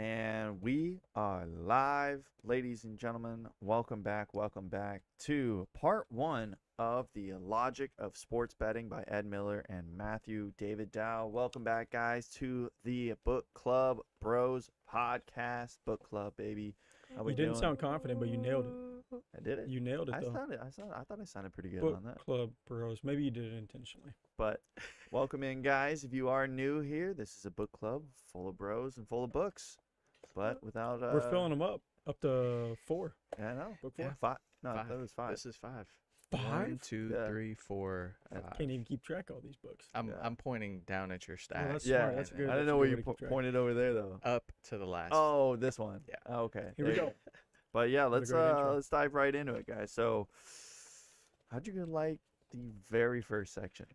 And we are live, ladies and gentlemen. Welcome back. Welcome back to part one of the Logic of Sports Betting by Ed Miller and Matthew Davidow. Welcome back, guys, to the Book Club Bros podcast. Book Club, baby. How we You didn't doing? sound confident, but you nailed it. I did it. You nailed it I though. sounded. I sounded. I thought I sounded pretty good Book on that. Club Bros. Maybe you did it intentionally. But welcome in, guys. If you are new here, this is a book club full of bros and full of books. But without uh, We're filling them up up to four. Yeah, I know. Book Yeah. four. Five. No, Five. that was five. This is five. Five. One, two, Yeah. three, four, five. Can't even keep track of all these books. I'm Yeah. I'm pointing down at your stack. that's yeah, smart, that's I good, didn't that's know where you po- pointed over there though. up to the last. Oh, this one. Yeah. Oh, okay. Here we go. But yeah, let's uh intro. let's dive right into it, guys. So, how'd you like the very first section?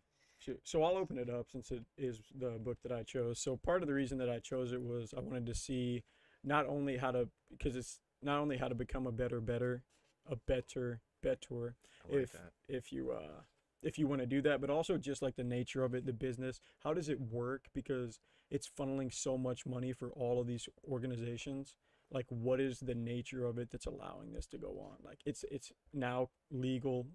So I'll open it up since it is the book that I chose. So part of the reason that I chose it was I wanted to see not only how to because it's not only how to become a better better, a better better like if that. if you uh if you want to do that but also just like the nature of it the business how does it work? Because it's funneling so much money for all of these organizations. Like what is the nature of it that's allowing this to go on? Like it's it's now legal.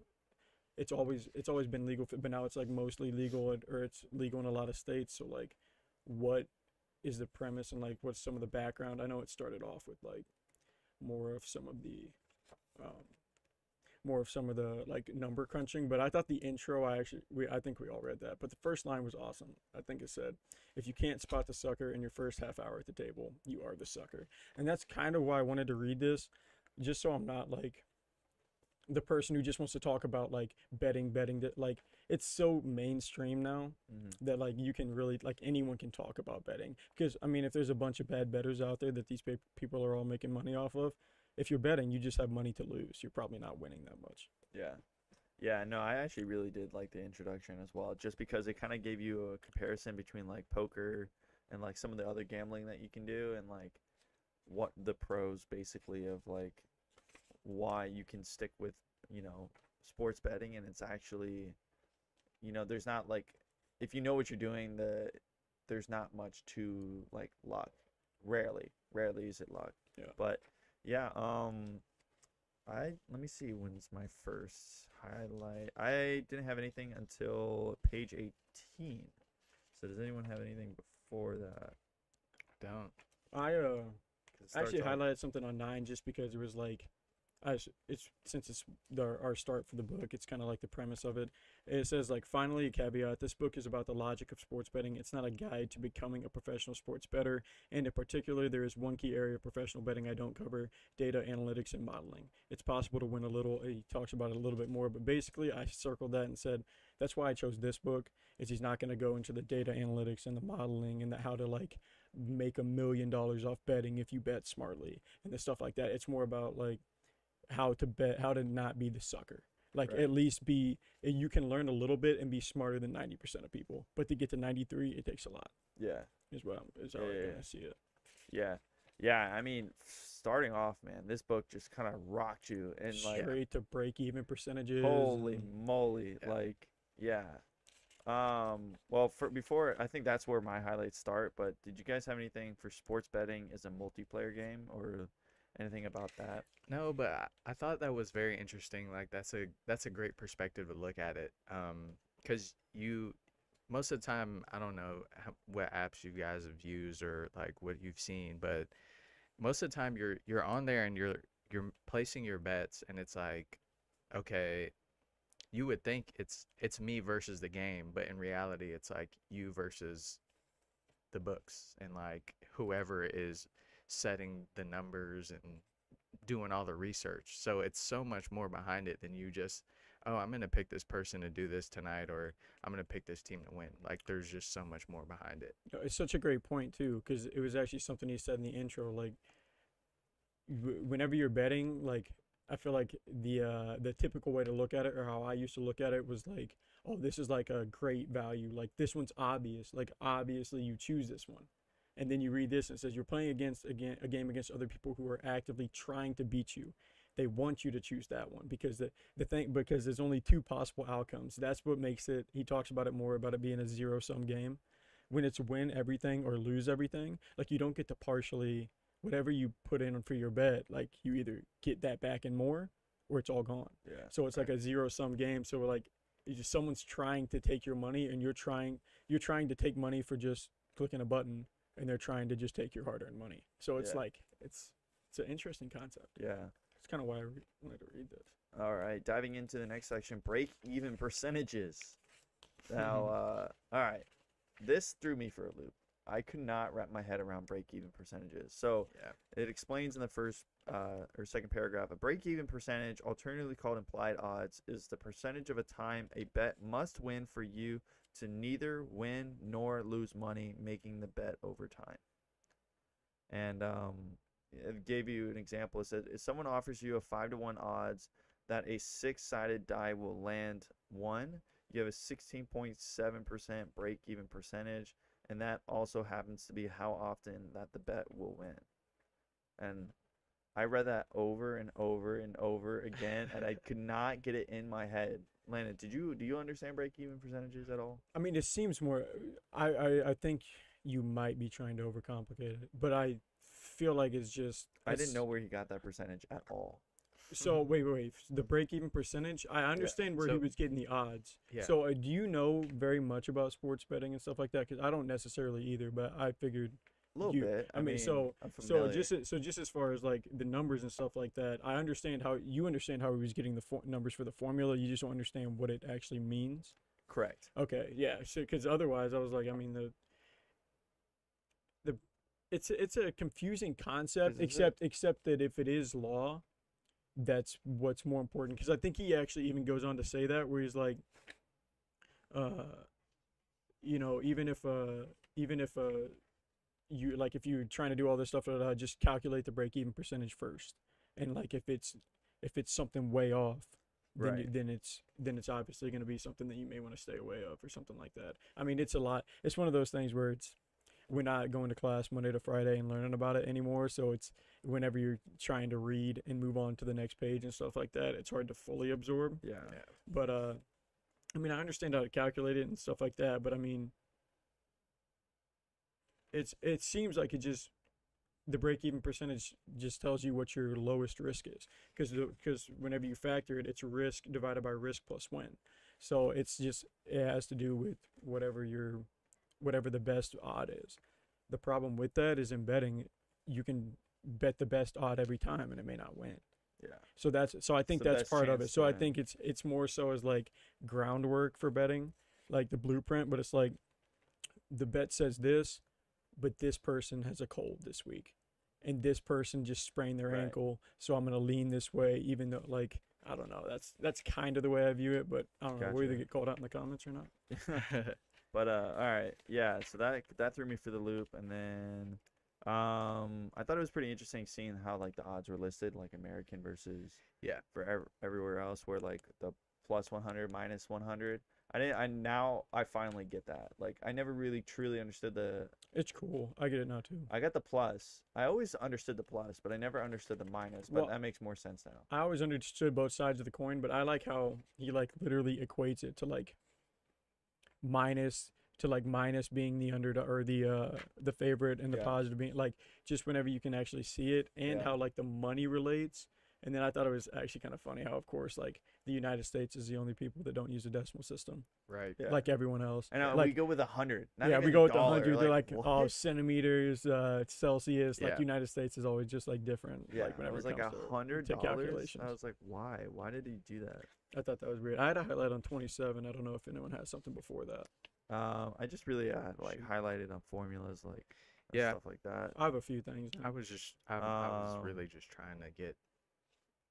It's always it's always been legal but now it's like mostly legal or it's legal in a lot of states. So like what is the premise and like what's some of the background. I know it started off with like more of some of the um, more of some of the like number crunching but i thought the intro i actually we i think we all read that but the first line was awesome. I think it said if you can't spot the sucker in your first half hour at the table you are the sucker. And that's kind of why i wanted to read this just so i'm not like the person who just wants to talk about like betting betting that like it's so mainstream now Mm-hmm. that like you can really like anyone can talk about betting because i mean if there's a bunch of bad betters out there that these pe- people are all making money off of if you're betting you just have money to lose you're probably not winning that much Yeah. Yeah, no, I actually really did like the introduction as well, just because it kind of gave you a comparison between like poker and like some of the other gambling that you can do and like what the pros basically of like why you can stick with, you know, sports betting and it's actually you know, there's not like if you know what you're doing, the there's not much to like luck. Rarely, rarely is it luck. Yeah. But yeah, um I let me see when's my first highlight. I didn't have anything until page 18. So does anyone have anything before that? Don't. i uh actually starts off- highlighted something on nine just because it was like I s- it's since it's the, our start for the book it's kind of like the premise of it. It says like finally a caveat this book is about the logic of sports betting. It's not a guide to becoming a professional sports bettor and in particular there is one key area of professional betting i don't cover data analytics and modeling. It's possible to win a little he talks about it a little bit more but basically i circled that and said that's why i chose this book is he's not going to go into the data analytics and the modeling and the how to like make a million dollars off betting if you bet smartly and the stuff like that. It's more about like how to bet, how to not be the sucker. Like Right. at least be you can learn a little bit and be smarter than ninety percent of people. But to get to ninety three, it takes a lot. Yeah. Is what I'm, is how Yeah, I yeah, kind yeah. see it. Yeah. Yeah, I mean, starting off, man, this book just kind of rocked you and like Straight to break even percentages. Holy and- moly! Yeah. Like, yeah. Um. Well, for before, I think that's where my highlights start. But did you guys have anything for sports betting as a multiplayer game or anything about that? No, but I, thought that was very interesting. Like that's a that's a great perspective to look at it. Um, because you most of the time I don't know what apps you guys have used or like what you've seen, but most of the time you're you're on there and you're you're placing your bets and it's like, okay, you would think it's it's me versus the game, but in reality it's like you versus the books and like whoever is setting the numbers and doing all the research. So it's so much more behind it than you just, oh, I'm going to pick this person to do this tonight or I'm going to pick this team to win. Like there's just so much more behind it. It's such a great point too, because it was actually something he said in the intro. Like, whenever you're betting, like I feel like the uh, the typical way to look at it, or how I used to look at it, was like, oh, this is like a great value. Like this one's obvious. Like obviously you choose this one, and then you read this and it says you're playing against again a game against other people who are actively trying to beat you. They want you to choose that one because the the thing because there's only two possible outcomes. That's what makes it. He talks about it more about it being a zero sum game when it's win everything or lose everything, like you don't get to partially whatever you put in for your bet, like you either get that back and more, or it's all gone. Yeah. So it's like a zero sum game. So like, just someone's trying to take your money, and you're trying you're trying to take money for just clicking a button, and they're trying to just take your hard earned money. So it's Yeah. like it's it's an interesting concept. Yeah. It's kind of why I re- wanted to read this. All right, diving into the next section, break even percentages. Now, uh, all right, this threw me for a loop. I could not wrap my head around break even percentages. So Yeah. it explains in the first uh, or second paragraph a break even percentage, alternatively called implied odds, is the percentage of a time a bet must win for you to neither win nor lose money making the bet over time. And um, it gave you an example. It said if someone offers you a five to one odds that a six sided die will land one, you have a 16.7% break even percentage, and that also happens to be how often that the bet will win. And I read that over and over and over again, and I could not get it in my head. Landon, did you do you understand break even percentages at all? I mean, it seems more. I, I I think you might be trying to overcomplicate it, but I feel like it's just. I didn't know where he got that percentage at all. So wait, wait, wait. The break even percentage. I understand where he was getting the odds. Yeah. So uh, do you know very much about sports betting and stuff like that? Because I don't necessarily either, but I figured. A little You- bit. I, mean, so so just so just as far as like the numbers and stuff like that, I understand how you understand how he was getting the for- numbers for the formula. You just don't understand what it actually means. correct. Okay, yeah, because otherwise I was like, I mean the the it's it's a confusing concept. is it- except except that if it is law, that's what's more important. Because I think he actually even goes on to say that where he's like, uh, you know, even if uh even if uh you like if you're trying to do all this stuff, uh, just calculate the break even percentage first, and like if it's if it's something way off, then you, Right. then it's then it's obviously going to be something that you may want to stay away of or something like that. I mean, it's a lot. It's one of those things where it's we're not going to class Monday to Friday and learning about it anymore. So it's whenever you're trying to read and move on to the next page and stuff like that, it's hard to fully absorb. Yeah. But uh, I mean, I understand how to calculate it and stuff like that. But I mean, it's it seems like it just the break even percentage just tells you what your lowest risk is because because whenever you factor it, it's risk divided by risk plus win. So it's just it has to do with whatever your whatever the best odd is. The problem with that is in betting, you can bet the best odd every time and it may not win. Yeah. So that's so I think that's part of it. So I think it's it's more so as like groundwork for betting, like the blueprint, but it's like the bet says this, but this person has a cold this week. And this person just sprained their Right. ankle, so I'm gonna lean this way, even though like I don't know. That's that's kind of the way I view it, but I don't know. Will either get called out in the comments or not. But uh, all right, yeah. So that that threw me for the loop, and then um, I thought it was pretty interesting seeing how like the odds were listed, like American versus Yeah. for ev- everywhere else, where like the plus 100, minus 100. I didn't. I now I finally get that. Like I never really truly understood the. It's cool. I get it now too. I got the plus. I always understood the plus, but I never understood the minus. But Well- that makes more sense now. I always understood both sides of the coin, but I like how he like literally equates it to like minus to like minus being the underdog or the uh the favorite and the Yeah. positive being like just whenever you can actually see it and Yeah. how like the money relates. And then I thought it was actually kind of funny how of course like the United States is the only people that don't use a decimal system right. Yeah. like everyone else. And uh, like we go with a hundred. yeah, we go with the dollar. hundred. They're like, oh centimeters, uh, Celsius. Like Yeah. United States is always just like different. Yeah, like it whenever was it like a comes to- hundred to dollars. calculations. I was like, why? Why did he do that? I thought that was weird. I had a highlight on 27. I don't know if anyone has something before that. Um, I just really uh, like Shoot. highlighted on formulas, like Yeah. stuff like that. I have a few things. I was just I, I was Um, really just trying to get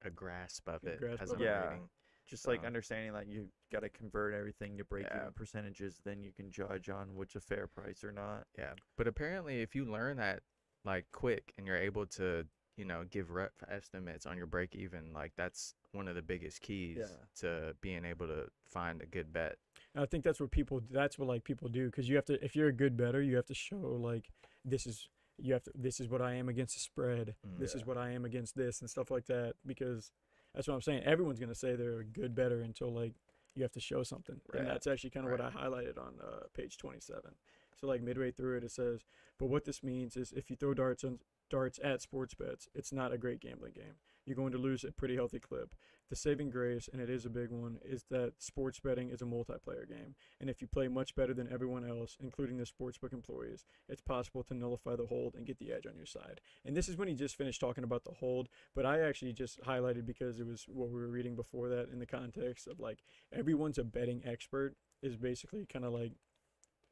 a grasp of a it grasp as of I'm. Yeah. reading. Just like Um, understanding that you got to convert everything to break Yeah. even percentages, then you can judge on which a fair price or not. Yeah, but apparently, if you learn that like quick and you're able to, you know, give rep estimates on your break even, like that's one of the biggest keys Yeah. to being able to find a good bet. And I think that's what people. That's what like people do because you have to. If you're a good better, you have to show like this is. You have to. This is what I am against the spread. Mm. This is what I am against this and stuff like that. Because that's what I'm saying. Everyone's gonna say they're a good better until like you have to show something. Right. And that's actually kind of what I highlighted on uh, page 27. So like midway through it, it says, but what this means is if you throw darts on darts at sports bets, it's not a great gambling game. You're going to lose a pretty healthy clip. The saving grace, and it is a big one, is that sports betting is a multiplayer game. And if you play much better than everyone else, including the sportsbook employees, it's possible to nullify the hold and get the edge on your side. And this is when he just finished talking about the hold, but I actually just highlighted because it was what we were reading before that in the context of like everyone's a betting expert is basically kind of like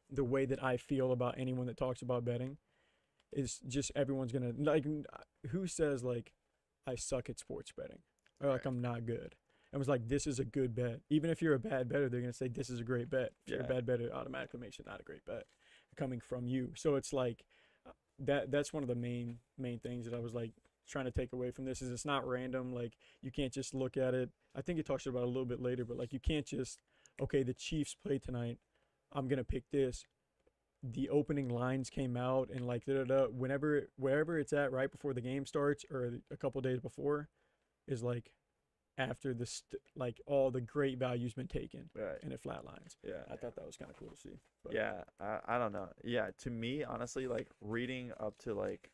the way that I feel about anyone that talks about betting is just everyone's gonna like who says like I suck at sports betting or like Right. I'm not good. And was like this is a good bet. Even if you're a bad bettor, they're gonna say this is a great bet. If you're a bad bettor, it automatically makes it not a great bet coming from you. So it's like uh, that that's one of the main main things that I was like trying to take away from this is it's not random like you can't just look at it i think it talks about it a little bit later but like you can't just okay the chiefs play tonight i'm gonna pick this the opening lines came out and like da, da, da, whenever wherever it's at right before the game starts or a couple days before is like after the st- like all the great value's been taken Right. and it flatlines Yeah. i thought that was kind of cool to see but Yeah, I, I don't know. Yeah, to me, honestly, like reading up to like,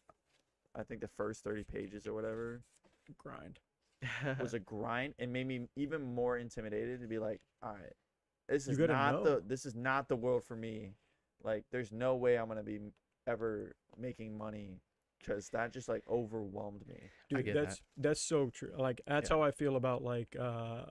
I think the first 30 pages or whatever grind was a grind and made me even more intimidated to be like, all right, this is not know. the this is not the world for me. Like, there's no way I'm gonna be ever making money because that just like overwhelmed me. I Dude, get that. that's that's so true. Like that's Yeah. how I feel about like uh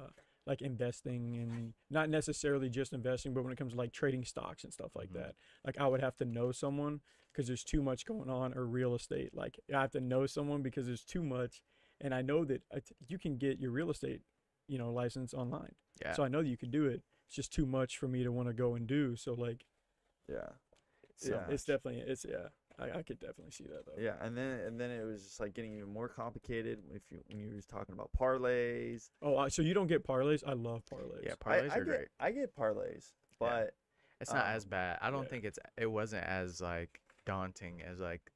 like investing and not necessarily just investing, but when it comes to like trading stocks and stuff like Mhm. that. Like I would have to know someone because there's too much going on or real estate. Like I have to know someone because there's too much and I know that you can get your real estate, you know, license online. yeah. So I know that you can do it. It's just too much for me to want to go and do. So like Yeah. so Yeah. it's definitely it's yeah. I, I could definitely see that though. Yeah, and then and then it was just like getting even more complicated if you when you was talking about parlays. Oh, I- so you don't get parlays? I love parlays. yeah, parlays I are get, great. I get parlays, Yeah. but It's not as um, bad. I don't yeah. think it's it wasn't as like daunting as like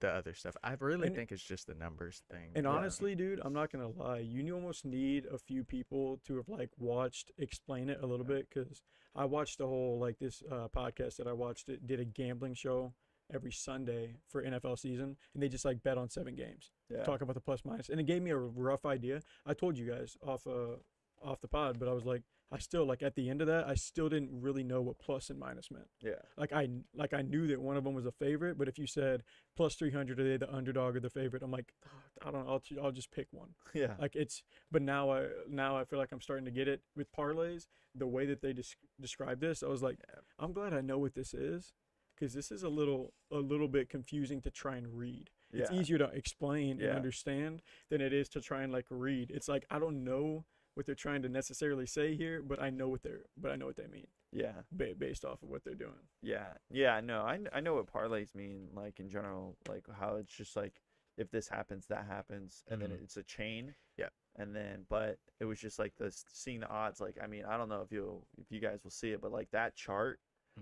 the other stuff. I really And- think it's just the numbers thing. And Yeah. honestly, dude, I'm not gonna lie. You almost need a few people to have like watched explain it a little bit because I watched the whole like this uh, podcast that I watched. It did a gambling show every Sunday for NFL season, and they just like bet on seven games, yeah, talk about the plus minus, and it gave me a rough idea. I told you guys off uh off the pod, but I was like, I still like at the end of that, I still didn't really know what plus and minus meant. yeah, Like I like I knew that one of them was a favorite, but if you said plus 300 are they the underdog or the favorite, I'm like, "Ah, I don't know. I'll, I'll just pick one. yeah, Like it's, but now I now I feel like I'm starting to get it with parlays. The way that they des- describe this, I was like. I'm glad I know what this is, because this is a little a little bit confusing to try and read. It's easier to explain and understand than it is to try and like read. It's like I don't know what they're trying to necessarily say here, but I know what they're but I know what they mean yeah, ba- based off of what they're doing. yeah, yeah. No, I, I know what parlays mean, like in general, like how it's just like if this happens, that happens, and then Mhm. it's a chain. Yeah. And then, but it was just like this seeing the odds. Like, I mean, I don't know if you if you guys will see it, but like that chart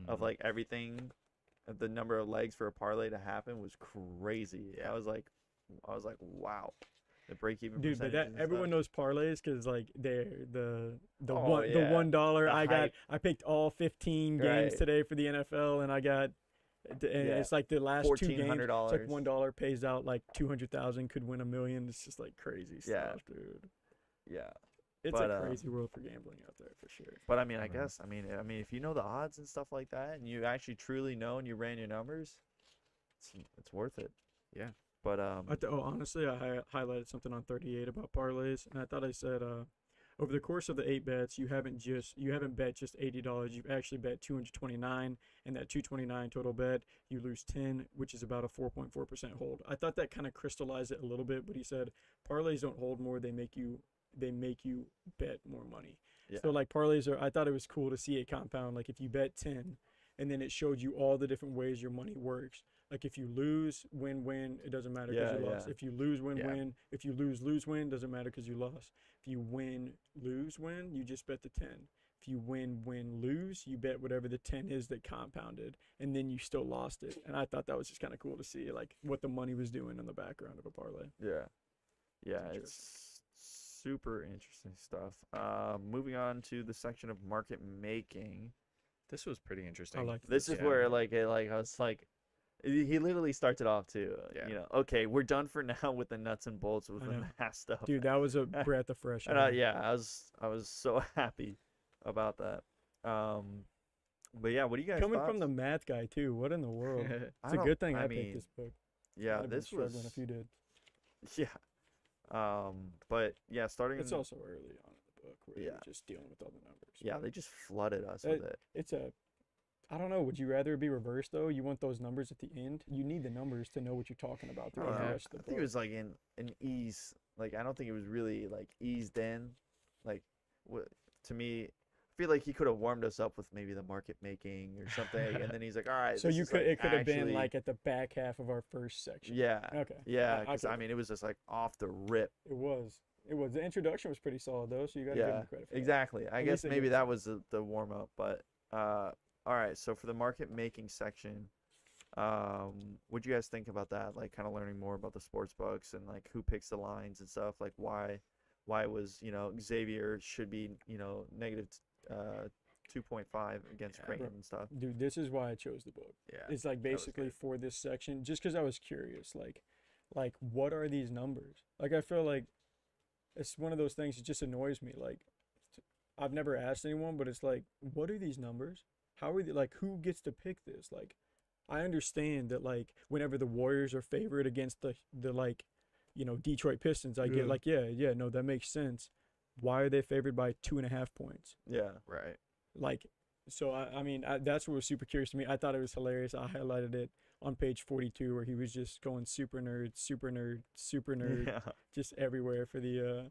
of Mhm. like everything, of the number of legs for a parlay to happen was crazy. Yeah. I was like, I was like, wow, the break even. Dude, but that everyone knows parlays because like they're the the Oh, one the one dollar. I got. I picked all fifteen games Right. today for the NFL, and I got and Yeah. it's like the last two games. It's $1,400. like one dollar pays out like two hundred thousand, could win a million. It's just like crazy Yeah. stuff, dude. Yeah. It's But, a um, crazy world for gambling out there for sure. But I mean, I guess I mean I mean if you know the odds and stuff like that, and you actually truly know and you ran your numbers, it's it's worth it. Yeah. But um, I th- oh, honestly, I hi- highlighted something on 38 about parlays, and I thought I said, uh, over the course of the eight bets, you haven't just you haven't bet just eighty dollars. You've actually bet 229, and that 229 total bet, you lose 10, which is about a 4.4 percent hold. I thought that kind of crystallized it a little bit, but he said parlays don't hold more; they make you they make you bet more money. Yeah. So like parlays are, I thought it was cool to see a compound. Like if you bet 10, and then it showed you all the different ways your money works. Like if you lose, win, win, it doesn't matter because Yeah, you lost. yeah. If you lose, win, win. If you lose, lose, win, doesn't matter because you lost. If you win, lose, win, you just bet the 10. If you win, win, lose, you bet whatever the 10 is that compounded, and then you still lost it. And I thought that was just kind of cool to see, like what the money was doing in the background of a parlay. yeah, yeah, it's super interesting stuff. Uh, moving on to the section of market making. this was pretty interesting. I like This this is Yeah. where like it like I was like, He he literally starts it off too. uh, Yeah. You know, okay, we're done for now with the nuts and bolts with the know. math stuff. Dude, that was a breath of fresh air. And uh, yeah, I was I was so happy about that. Um, but yeah, what do you guys Coming from the math guy too. What in the world? It's a good thing I, I picked this book. Yeah, I'd have this was if you did. yeah. Um, but yeah, starting. It's also early on in the book where Yeah. you're just dealing with all the numbers. yeah, they just flooded us Uh, with it. It's a. I don't know. Would you rather it be reversed though? You want those numbers at the end. You need the numbers to know what you're talking about I throughout the rest of the I book. think it was like in an ease. Like I don't think it was really like eased in. Like wh- to me, feel like he could have warmed us up with maybe the market making or something, and then he's like, "All right." so you could like, it could have been like at the back half of our first section. Yeah. Okay. Yeah, I- I because I, mean, it was just like off the rip. It was. It was. The introduction was pretty solid though, so you got to give him credit for that. exactly. I At guess maybe gave that was the, the warm up, but uh, all right. So for the market making section, um, what do you guys think about that? Like, kind of learning more about the sports books and like who picks the lines and stuff. Like, why, why was you know Xavier should be you know negative uh two point five against Yeah. Creighton Bro. and stuff. Dude, this is why I chose the book. Yeah. It's like basically for this section, just because I was curious, like, like what are these numbers? Like, I feel like it's one of those things that just annoys me. Like, I've never asked anyone, but it's like, what are these numbers? How are they? Like, who gets to pick this? Like, I understand that like whenever the Warriors are favored against the the like, you know, Detroit Pistons, I Yeah. get like, yeah, yeah, no, that makes sense. Why are they favored by two and a half points? Yeah. Right. like so I, I mean I, that's what was super curious to me i thought it was hilarious i highlighted it on page 42 where he was just going super nerd super nerd super nerd Yeah. just everywhere for the uh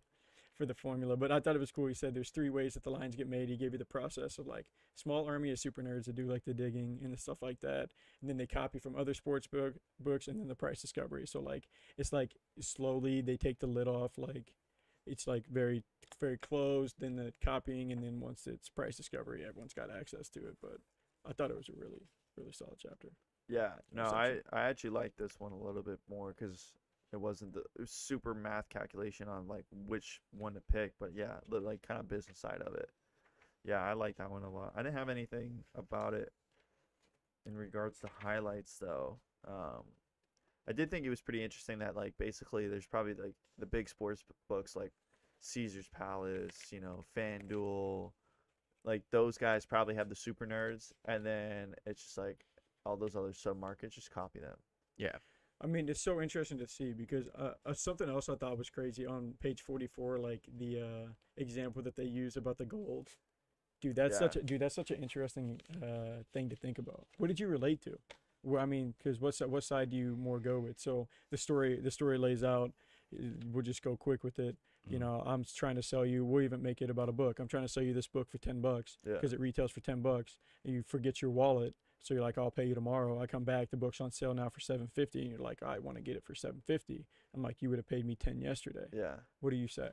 for the formula but i thought it was cool he said there's three ways that the lines get made he gave you the process of like small army of super nerds that do like the digging and the stuff like that and then they copy from other sports book books and then the price discovery so like it's like slowly they take the lid off like it's like very very closed then the copying and then once it's price discovery everyone's got access to it but i thought it was a really really solid chapter Yeah, no, I. I actually like this one a little bit more because it wasn't the it was super math calculation on like which one to pick, but yeah, the like kind of business side of it. Yeah, I like that one a lot. I didn't have anything about it in regards to highlights though. Um, I did think it was pretty interesting that like basically there's probably like the big sports books like Caesar's Palace, you know, FanDuel, like those guys probably have the super nerds, and then it's just like all those other sub markets just copy them. Yeah. I mean, it's so interesting to see because uh, uh, something else I thought was crazy on page 44, like the uh, example that they use about the gold. Dude, that's Yeah. such a dude. That's such an interesting uh, thing to think about. What did you relate to? Well, I mean, because what si- what side do you more go with? So the story the story lays out. uh, We'll just go quick with it. You Mhm. know, I'm trying to sell you. We'll even make it about a book. I'm trying to sell you this book for ten bucks Yeah. because it retails for ten bucks, and you forget your wallet. So you're like, I'll pay you tomorrow. I come back, the book's on sale now for seven fifty, and you're like, I want to get it for seven fifty. I'm like, you would have paid me ten yesterday. Yeah. What do you say?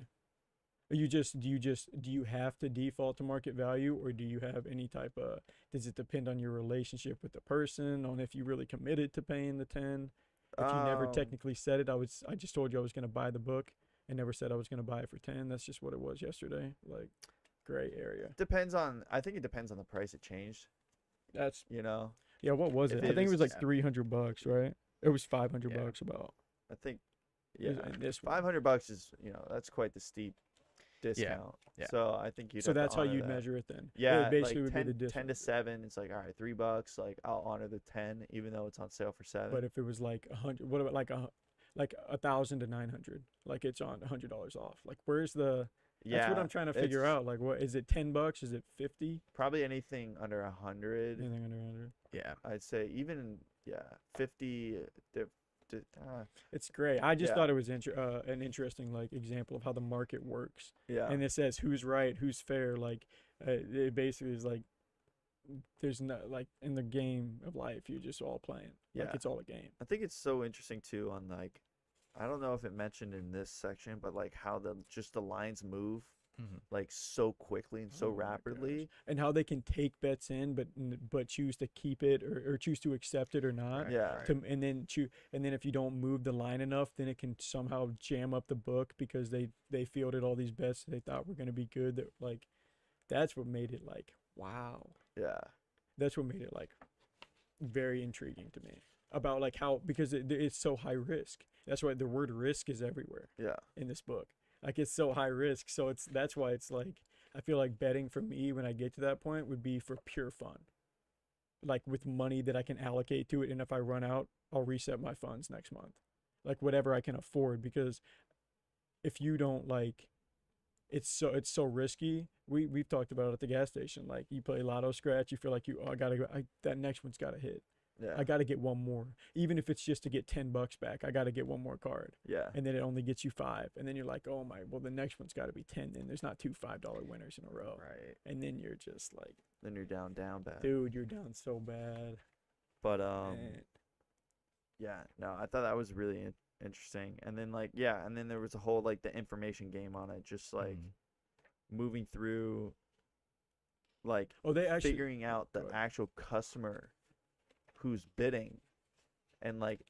Are you just do you just do you have to default to market value, or do you have any type of? Does it depend on your relationship with the person, on if you really committed to paying the ten? If you never Um, technically said it, I was I just told you I was going to buy the book, and never said I was going to buy it for ten. That's just what it was yesterday. Like, gray area. Depends on. I think it depends on the price it changed. That's You know, yeah. What was If it? I it think it was like yeah. three hundred bucks, right? It was five hundred Yeah. bucks about. I think. Yeah. this. Five hundred bucks is you know that's quite the steep discount. yeah. So I think you. So that's how you'd measure it then. Yeah, it basically like would 10, be the 10 to seven. It's like all right, three bucks. Like I'll honor the ten, even though it's on sale for seven. But if it was like a hundred, what about like a like a thousand to nine hundred? Like it's on a hundred dollars off. Like where's the? yeah, That's what I'm trying to figure out. Like what is it? Ten bucks? Is it fifty? Probably anything under a hundred. Anything under hundred? Yeah. I'd say even yeah, fifty. Uh, It's great. I just Yeah. thought it was inter- uh, an interesting like example of how the market works. yeah. And it says who's right, who's fair. Like uh, it basically is like there's no like in the game of life you're just all playing. Like Yeah. it's all a game. I think it's so interesting too on like I don't know if it mentioned in this section, but like how the just the lines move Mhm. like so quickly and so Oh rapidly. And how they can take bets in, but but choose to keep it or, or choose to accept it or not. Right, Yeah. to, and then choo- and then if you don't move the line enough, then it can somehow jam up the book because they they fielded all these bets they thought were going to be good. That like, that's what made it like wow. Yeah. That's what made it like very intriguing to me. about like how because it, it's so high risk. That's why the word risk is everywhere Yeah. in this book. Like it's so high risk, so it's that's why it's like I feel like betting for me when I get to that point would be for pure fun. Like with money that I can allocate to it and if I run out, I'll reset my funds next month. Like whatever I can afford because if you don't like it's so it's so risky. We we've talked about it at the gas station. Like you play lotto scratch, you feel like you oh, I gotta go. I, that next one's gotta hit. Yeah. I gotta get one more, even if it's just to get ten bucks back. I gotta get one more card yeah. and then it only gets you five and then you're like oh my well the next one's got to be 10 then there's not two five dollar winners in a row Right. and then you're just like Then you're down, down bad. dude you're down so bad But um, And- yeah, no, I thought that was really interesting. And then like, yeah, and then there was a whole like the information game on it, just like Mhm. moving through, like oh they actually figuring out the actual customer who's bidding, and like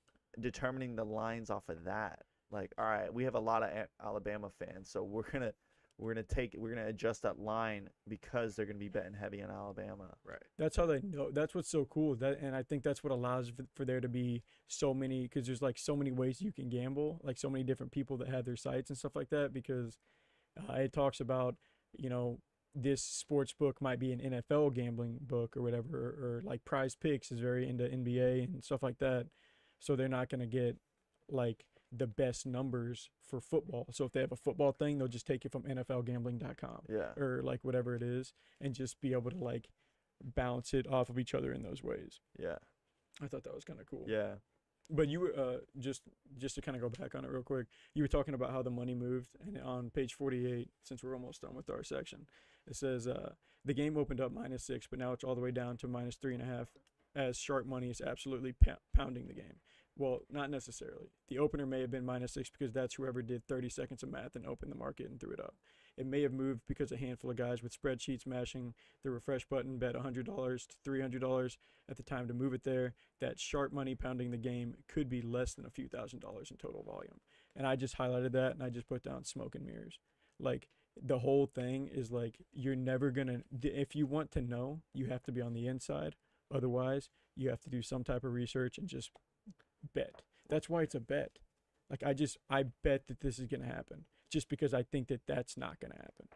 determining the lines off of that. Like, all right, we have a lot of Alabama fans, so we're gonna we're gonna take we're gonna adjust that line because they're gonna be betting heavy on Alabama. Right. that's how they know that's what's so cool that and i think that's what allows for, for there to be so many because there's like so many ways you can gamble like so many different people that have their sites and stuff like that because uh, it talks about you know this sports book might be an nfl gambling book or whatever or, or like PrizePicks is very into nba and stuff like that so they're not going to get like the best numbers for football so if they have a football thing they'll just take it from nflgambling.com Yeah. or like whatever it is and just be able to like bounce it off of each other in those ways. Yeah. I thought that was kind of cool. Yeah. But you were uh just just to kind of go back on it real quick. You were talking about how the money moved and on page 48 since we're almost done with our section. It says uh the game opened up minus 6 but now it's all the way down to minus three and a half as sharp money is absolutely pou- pounding the game. Well, not necessarily. The opener may have been minus 6 because that's whoever did 30 seconds of math and opened the market and threw it up. It may have moved because a handful of guys with spreadsheets mashing the refresh button bet $100 to $300 at the time to move it there. That sharp money pounding the game could be less than a few thousand dollars in total volume. And I just highlighted that and I just put down smoke and mirrors. Like the whole thing is like you're never going to if you want to know, you have to be on the inside. Otherwise, you have to do some type of research and just bet. That's why it's a bet. Like I just I bet that this is going to happen just because I think that that's not going to happen.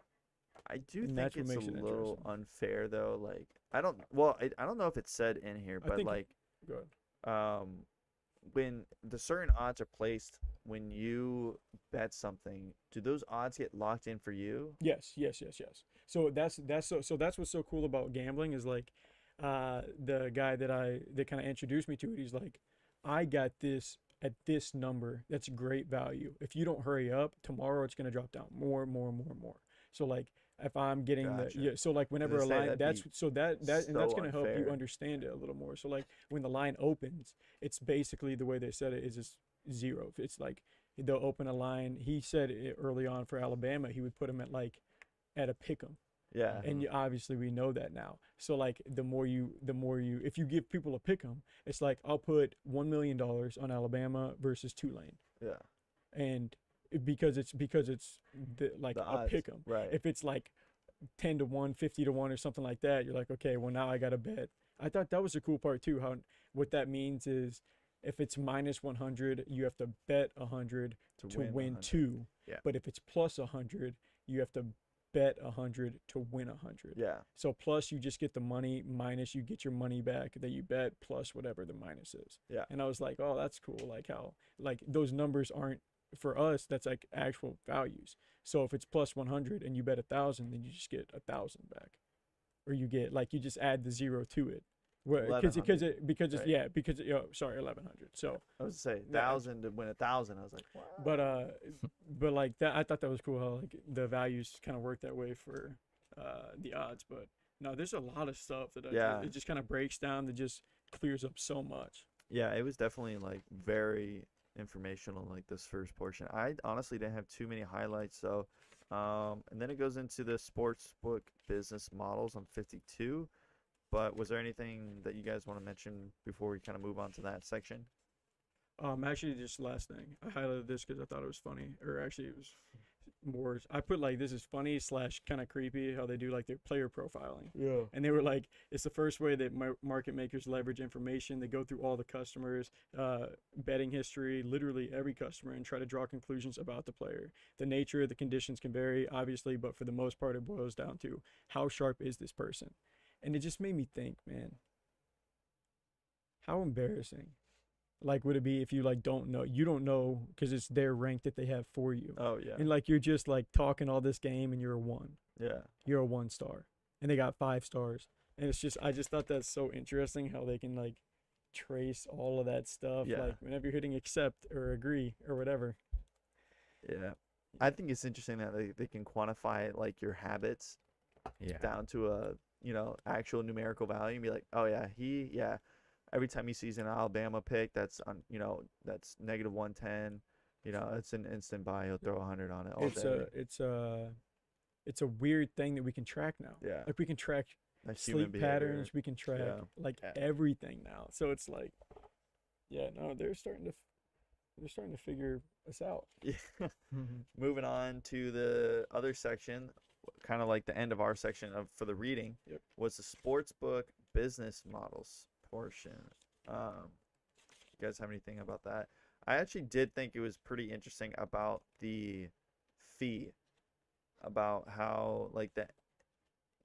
I do And think that's what it's a it little unfair though. Like I don't well, I, I don't know if it's said in here, but think- like Good. um when the certain odds are placed when you bet something, do those odds get locked in for you? Yes, yes, yes, yes. So that's that's so so that's what's so cool about gambling is like uh the guy that I that kind of introduced me to it he's like I got this at this number that's great value. If you don't hurry up, tomorrow it's going to drop down more and more and more and more. So like if I'm getting Gotcha. the yeah, so like whenever a line that's so that that and that's going to help you understand it a little more. So like when the line opens, it's basically the way they said it is just zero. It's like they'll open a line. He said it early on for Alabama, he would put them at like at a pick 'em Yeah. and you, obviously we know that now so like the more you the more you if you give people a pick 'em it's like i'll put one million dollars on alabama versus tulane Yeah. and it- because it's because it's the, like The a pick 'em Right. if it's like 10 to 1 50 to 1 or something like that you're like okay well now i gotta bet i thought that was the cool part too how what that means is if it's minus 100 you have to bet 100 to win, 100. two Yeah. but if it's plus 100 you have to bet 100 to win 100 Yeah. so plus you just get the money minus you get your money back that you bet plus whatever the minus is. Yeah. And I was like, oh, that's cool. Like how like those numbers aren't for us. That's like actual values. So if it's plus 100 and you bet a thousand, then you just get a thousand back, or you get like you just add the zero to it. Because because it because it's right? yeah because it, oh, sorry 1100 so I was to say Yeah. thousand to win a thousand. I was like, what? but uh but like that i thought that was cool how like the values kind of work that way for uh the odds but no there's a lot of stuff that I, Yeah. it just kind of breaks down that just clears up so much Yeah, it was definitely like very informational like this first portion. I honestly didn't have too many highlights so um and then it goes into the sports book business models on 52. But was there anything that you guys want to mention before we kind of move on to that section? um actually just last thing i highlighted this because i thought it was funny or actually it was more. I put like this is funny slash kind of creepy how they do like their player profiling. Yeah. And they were like, it's the first way that mar- market makers leverage information. They go through all the customers, uh, betting history, literally every customer, and try to draw conclusions about the player. The nature of the conditions can vary, obviously, but for the most part, it boils down to how sharp is this person. And it just made me think, man, how embarrassing. Like, would it be if you like don't know? You don't know because it's their rank that they have for you, Oh yeah. and like you're just like talking all this game, and you're a one yeah. you're a one star and they got five stars and it's just i just thought that's so interesting how they can like trace all of that stuff Yeah. like whenever you're hitting accept or agree or whatever Yeah. I think it's interesting that they, they can quantify like your habits Yeah. down to a you know actual numerical value and be like, oh yeah, he yeah, every time he sees an Alabama pick that's on you know that's negative one ten, you know it's an instant buy. He'll throw a hundred on it all it's day. a it's a it's a weird thing that we can track now yeah, like we can track that's human sleep patterns we can track Yeah. like Yeah. everything now so it's like yeah no they're starting to they're starting to figure us out Yeah. Mm-hmm. Moving on to the other section, kind of like the end of our section of for the reading, Yep. was the sports book business models portion. Um, you guys have anything about that? I actually did think it was pretty interesting about the fee, about how like the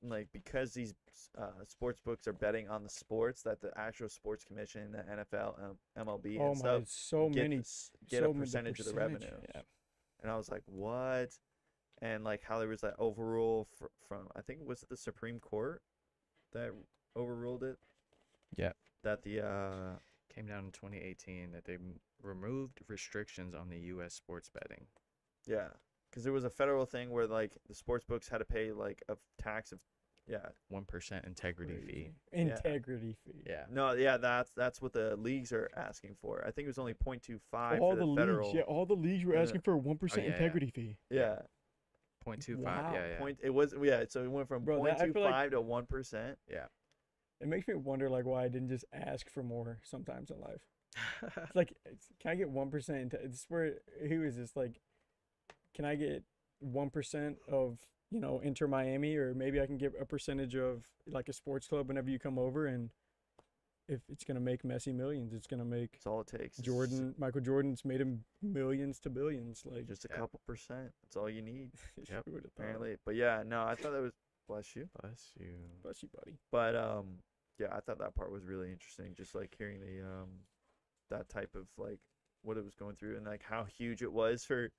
like because these uh, sports books are betting on the sports that the actual sports commission, the NFL, um, MLB, oh and my stuff so get, many get so a many percentage of the revenue yeah and I was like, "What?" And like how there was that overrule fr- from I think was it the Supreme Court that overruled it. Yeah. That the uh Came down in 2018 that they m- removed restrictions on the U.S. sports betting. yeah, because there was a federal thing where like the sports books had to pay like a tax of yeah One percent integrity fee. Crazy. Yeah. integrity fee Yeah. no yeah that's that's what the leagues are asking for. I think it was only 0.25 all for the, the, federal. leagues, yeah, all the leagues were asking for a one percent yeah, yeah. integrity fee. yeah. Point two five. Wow. Yeah. Yeah. Point it was yeah so it went from Bro, that- I feel like- 0.25 to one percent. Yeah. It makes me wonder, like, why I didn't just ask for more sometimes in life. It's like, it's, can I get one percent? This is where he was just like, can I get one percent of you know Inter Miami, or maybe I can get a percentage of like a sports club whenever you come over, and if it's gonna make Messi millions, it's gonna make That's all it takes. It's Jordan, Michael Jordan's made him millions to billions. Like, just a Yeah. couple percent. That's all you need. who would've thought? apparently. But yeah, no, I thought that was bless you. Bless you. Bless you, buddy. But um, yeah, I thought that part was really interesting. Just like hearing the um, that type of like what it was going through and like how huge it was for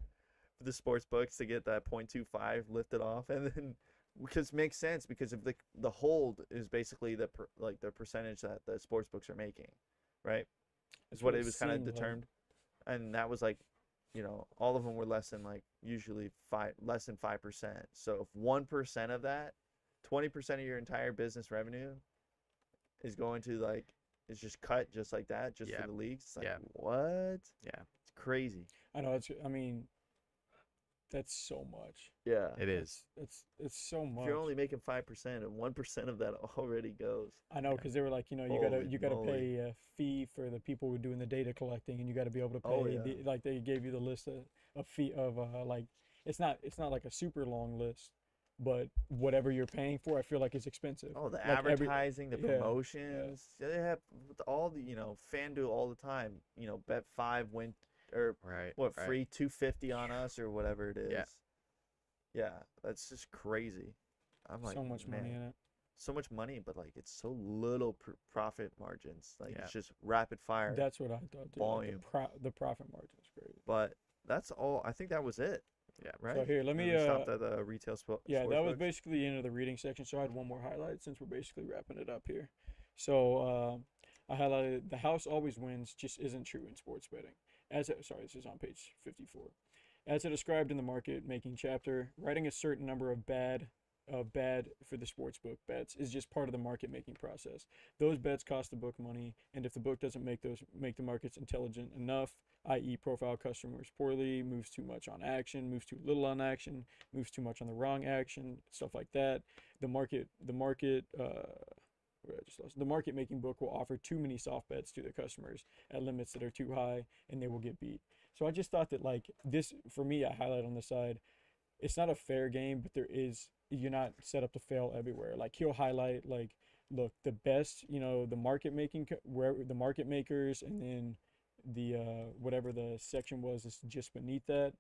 for the sports books to get that 0.25 lifted off, and then because it makes sense because if the the hold is basically the per, like the percentage that the sports books are making, right? Is what it was kind of seemed like. determined, and that was like you know, all of them were less than like usually five, less than five percent. So if one percent of that, twenty percent of your entire business revenue is going to like, is just cut just like that, just Yeah. for the leagues. It's like, Yeah. what? Yeah. It's crazy. I know it's. I mean, that's so much. Yeah. It is. It's it's so much. If you're only making five percent, and one percent of that already goes. I know because they were like, you know, you gotta you gotta moly. pay a fee for the people who are doing the data collecting, and you gotta be able to pay. Oh, yeah. the, like they gave you the list of a fee of uh like it's not it's not like a super long list, but whatever you're paying for, I feel like is expensive. Oh, the Like every- advertising, the yeah, yeah. promotions. They have all the you know FanDuel all the time. You know, bet five win or Right. what right. free 250 on us or whatever it is Yeah. yeah that's just crazy i'm like so much money in it. so much money but like it's so little pr- profit margins like Yeah. it's just rapid fire That's what I thought. Too. like, volume. the, pro- the profit margin's great. but that's all i think that was it Yeah. right So here, let me. we stopped Uh, at the retail spo- yeah, that was basically the end of the reading section. So I had one more highlight since we're basically wrapping it up here. So uh, I highlighted the house always wins just isn't true in sports betting. As it, sorry, this is on page 54. As it described in the market making chapter, writing a certain number of bad of bad for the sports book bets is just part of the market making process. Those bets cost the book money, and if the book doesn't make those make the markets intelligent enough, i.e., profile customers poorly, moves too much on action, moves too little on action, moves too much on the wrong action, stuff like that. The market, the market, uh, The market making book will offer too many soft bets to their customers at limits that are too high, and they will get beat. So I just thought that like this for me, I highlight on the side. it's not a fair game, but there is you're not set up to fail everywhere. Like he'll highlight like look the best, you know, the market making where the market makers, and then the uh, whatever the section was is just beneath that.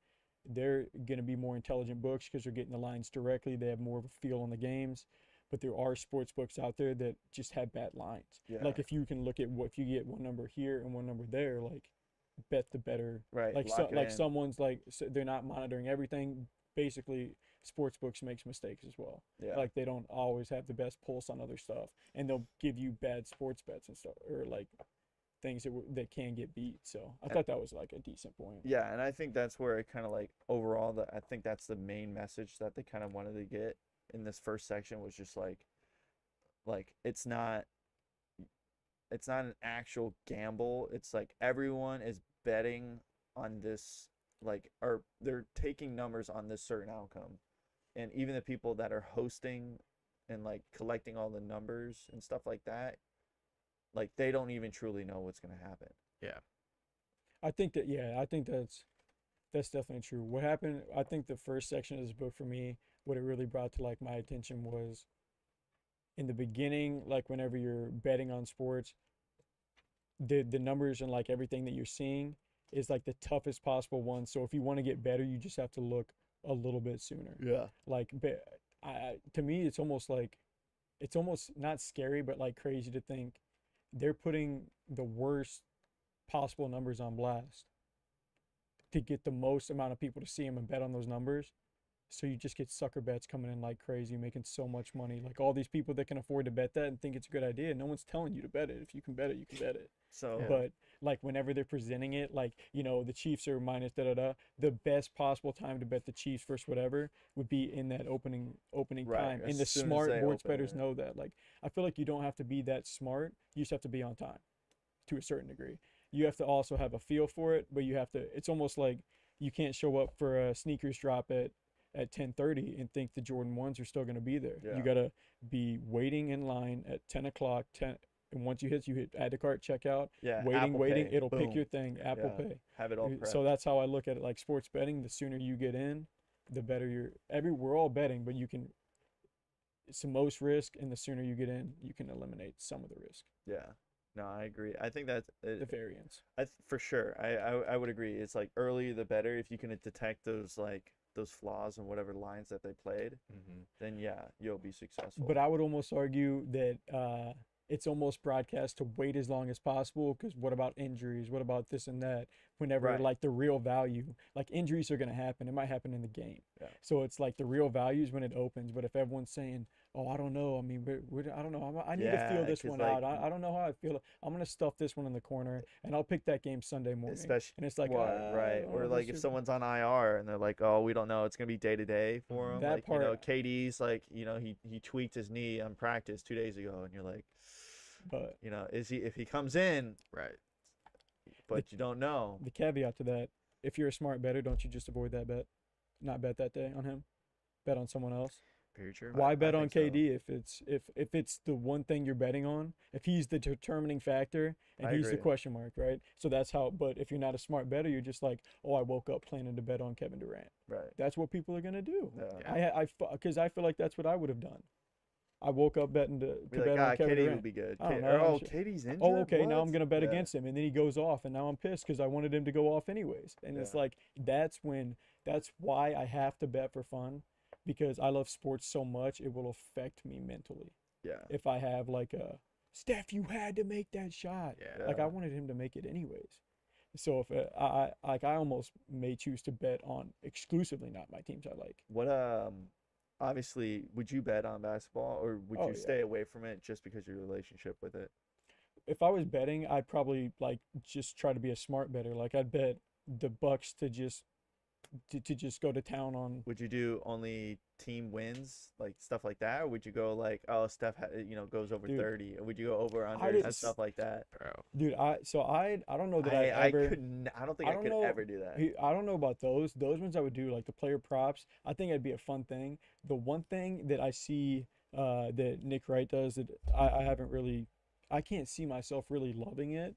They're gonna be more intelligent books because they're getting the lines directly. They have more of a feel on the games. But there are sports books out there that just have bad lines. Yeah. Like if you can look at what if you get one number here and one number there, like bet the better right. like so, like in. someone's like so they're not monitoring everything basically sports books makes mistakes as well Yeah. like they don't always have the best pulse on other stuff and they'll give you bad sports bets and stuff or like things that, w- that can get beat so i thought that was like a decent point Yeah, and I think that's where it kind of like overall that I think that's the main message that they kind of wanted to get in this first section was just like like it's not it's not an actual gamble. It's like everyone is betting on this like or they're taking numbers on this certain outcome. And even the people that are hosting and like collecting all the numbers and stuff like that, like they don't even truly know what's going to happen. Yeah. I think that yeah i think that's that's definitely true what happened i think the first section of this book for me what it really brought to like my attention was in the beginning like whenever you're betting on sports the the numbers and like everything that you're seeing is like the toughest possible one so if you want to get better you just have to look a little bit sooner. Yeah. like but I, I to me it's almost like it's almost not scary but like crazy to think they're putting the worst possible numbers on blast to get the most amount of people to see them and bet on those numbers so you just get sucker bets coming in like crazy making so much money like all these people that can afford to bet that and think it's a good idea no one's telling you to bet it if you can bet it you can bet it So Yeah. but like whenever they're presenting it, like you know the Chiefs are minus da da da. The best possible time to bet the Chiefs versus whatever would be in that opening opening Right, time. as And the soon as smart they sports open bettors it. know that. Like I feel like you don't have to be that smart. You just have to be on time, to a certain degree. You have to also have a feel for it, but you have to. It's almost like you can't show up for a sneakers drop at at 10:30 and think the Jordan ones are still going to be there. Yeah. You gotta be waiting in line at 10 o'clock. 10 and once you hit, you hit add to cart, checkout yeah, waiting, Apple waiting. Pay, It'll pick your thing, Apple Yeah. Pay. have it all Uh, prepped. So that's how I look at it. Like sports betting, the sooner you get in, the better you're. Every we're all betting, but you can. It's the most risk, and the sooner you get in, you can eliminate some of the risk, yeah. No, I agree. I think that's the variance. I th- for sure. I, I I would agree. It's like early the better. If you can detect those like those flaws and whatever lines that they played, Mm-hmm. then yeah, you'll be successful. But I would almost argue that uh, it's almost broadcast to wait as long as possible. Because what about injuries? What about this and that? Whenever Right. like the real value, like injuries are gonna happen. It might happen in the game. Yeah. So it's like the real value is when it opens. But if everyone's saying, "Oh, I don't know," I mean, we're, we're, I don't know. I'm, I need to feel this one like, out. I, I don't know how I feel. I'm gonna stuff this one in the corner, and I'll pick that game Sunday morning. especially and it's like, what, "Ah, I right? Or like if someone's on IR and they're like, oh, we don't know. It's gonna be day to day for him. That like you know, part- KD's like you know he he tweaked his knee on practice two days ago, and you're like, But you know, is he if he comes in, Right. but you don't know. the caveat to that, if you're a smart bettor, don't you just avoid that bet? Not bet that day on him. Bet on someone else. Very true. Why I bet on think so. KD if it's if if it's the one thing you're betting on? If he's the determining factor and I he's the question mark, right? So that's how. But if you're not a smart better, you're just like, oh, I woke up planning to bet on Kevin Durant. Right. That's what people are gonna do. Yeah. I I because I feel like that's what I would have done. I woke up betting to, to Be bet like, on ah, Kevin KD Durant. would be good. I know, oh, KD's injured. oh, okay, now I'm gonna bet Yeah. against him, and then he goes off, and now I'm pissed because I wanted him to go off anyways. And it's like that's when that's why I have to bet for fun, because I love sports so much it will affect me mentally. Yeah. If I have like a Steph, you had to make that shot. Yeah. Like I wanted him to make it anyways. So if uh, I I- like I almost may choose to bet on exclusively not my teams I like. What um obviously would you bet on basketball or would Oh, you yeah. stay away from it just because of your relationship with it? if I was betting, I'd probably like just try to be a smart better. Like I'd bet the Bucks to just to, to just go to town on. Would you do only team wins, like stuff like that, or would you go like, oh, Steph, ha- you know, goes over Dude, thirty, or would you go over under didn't and stuff like that? Bro. Dude, I so I I don't know that I, I, I ever. couldn't. I don't think I I, don't could know- ever do that. I don't know about those. Those ones I would do like the player props. I think it'd be a fun thing. The one thing that I see uh, that Nick Wright does that I, I haven't really, I can't see myself really loving it,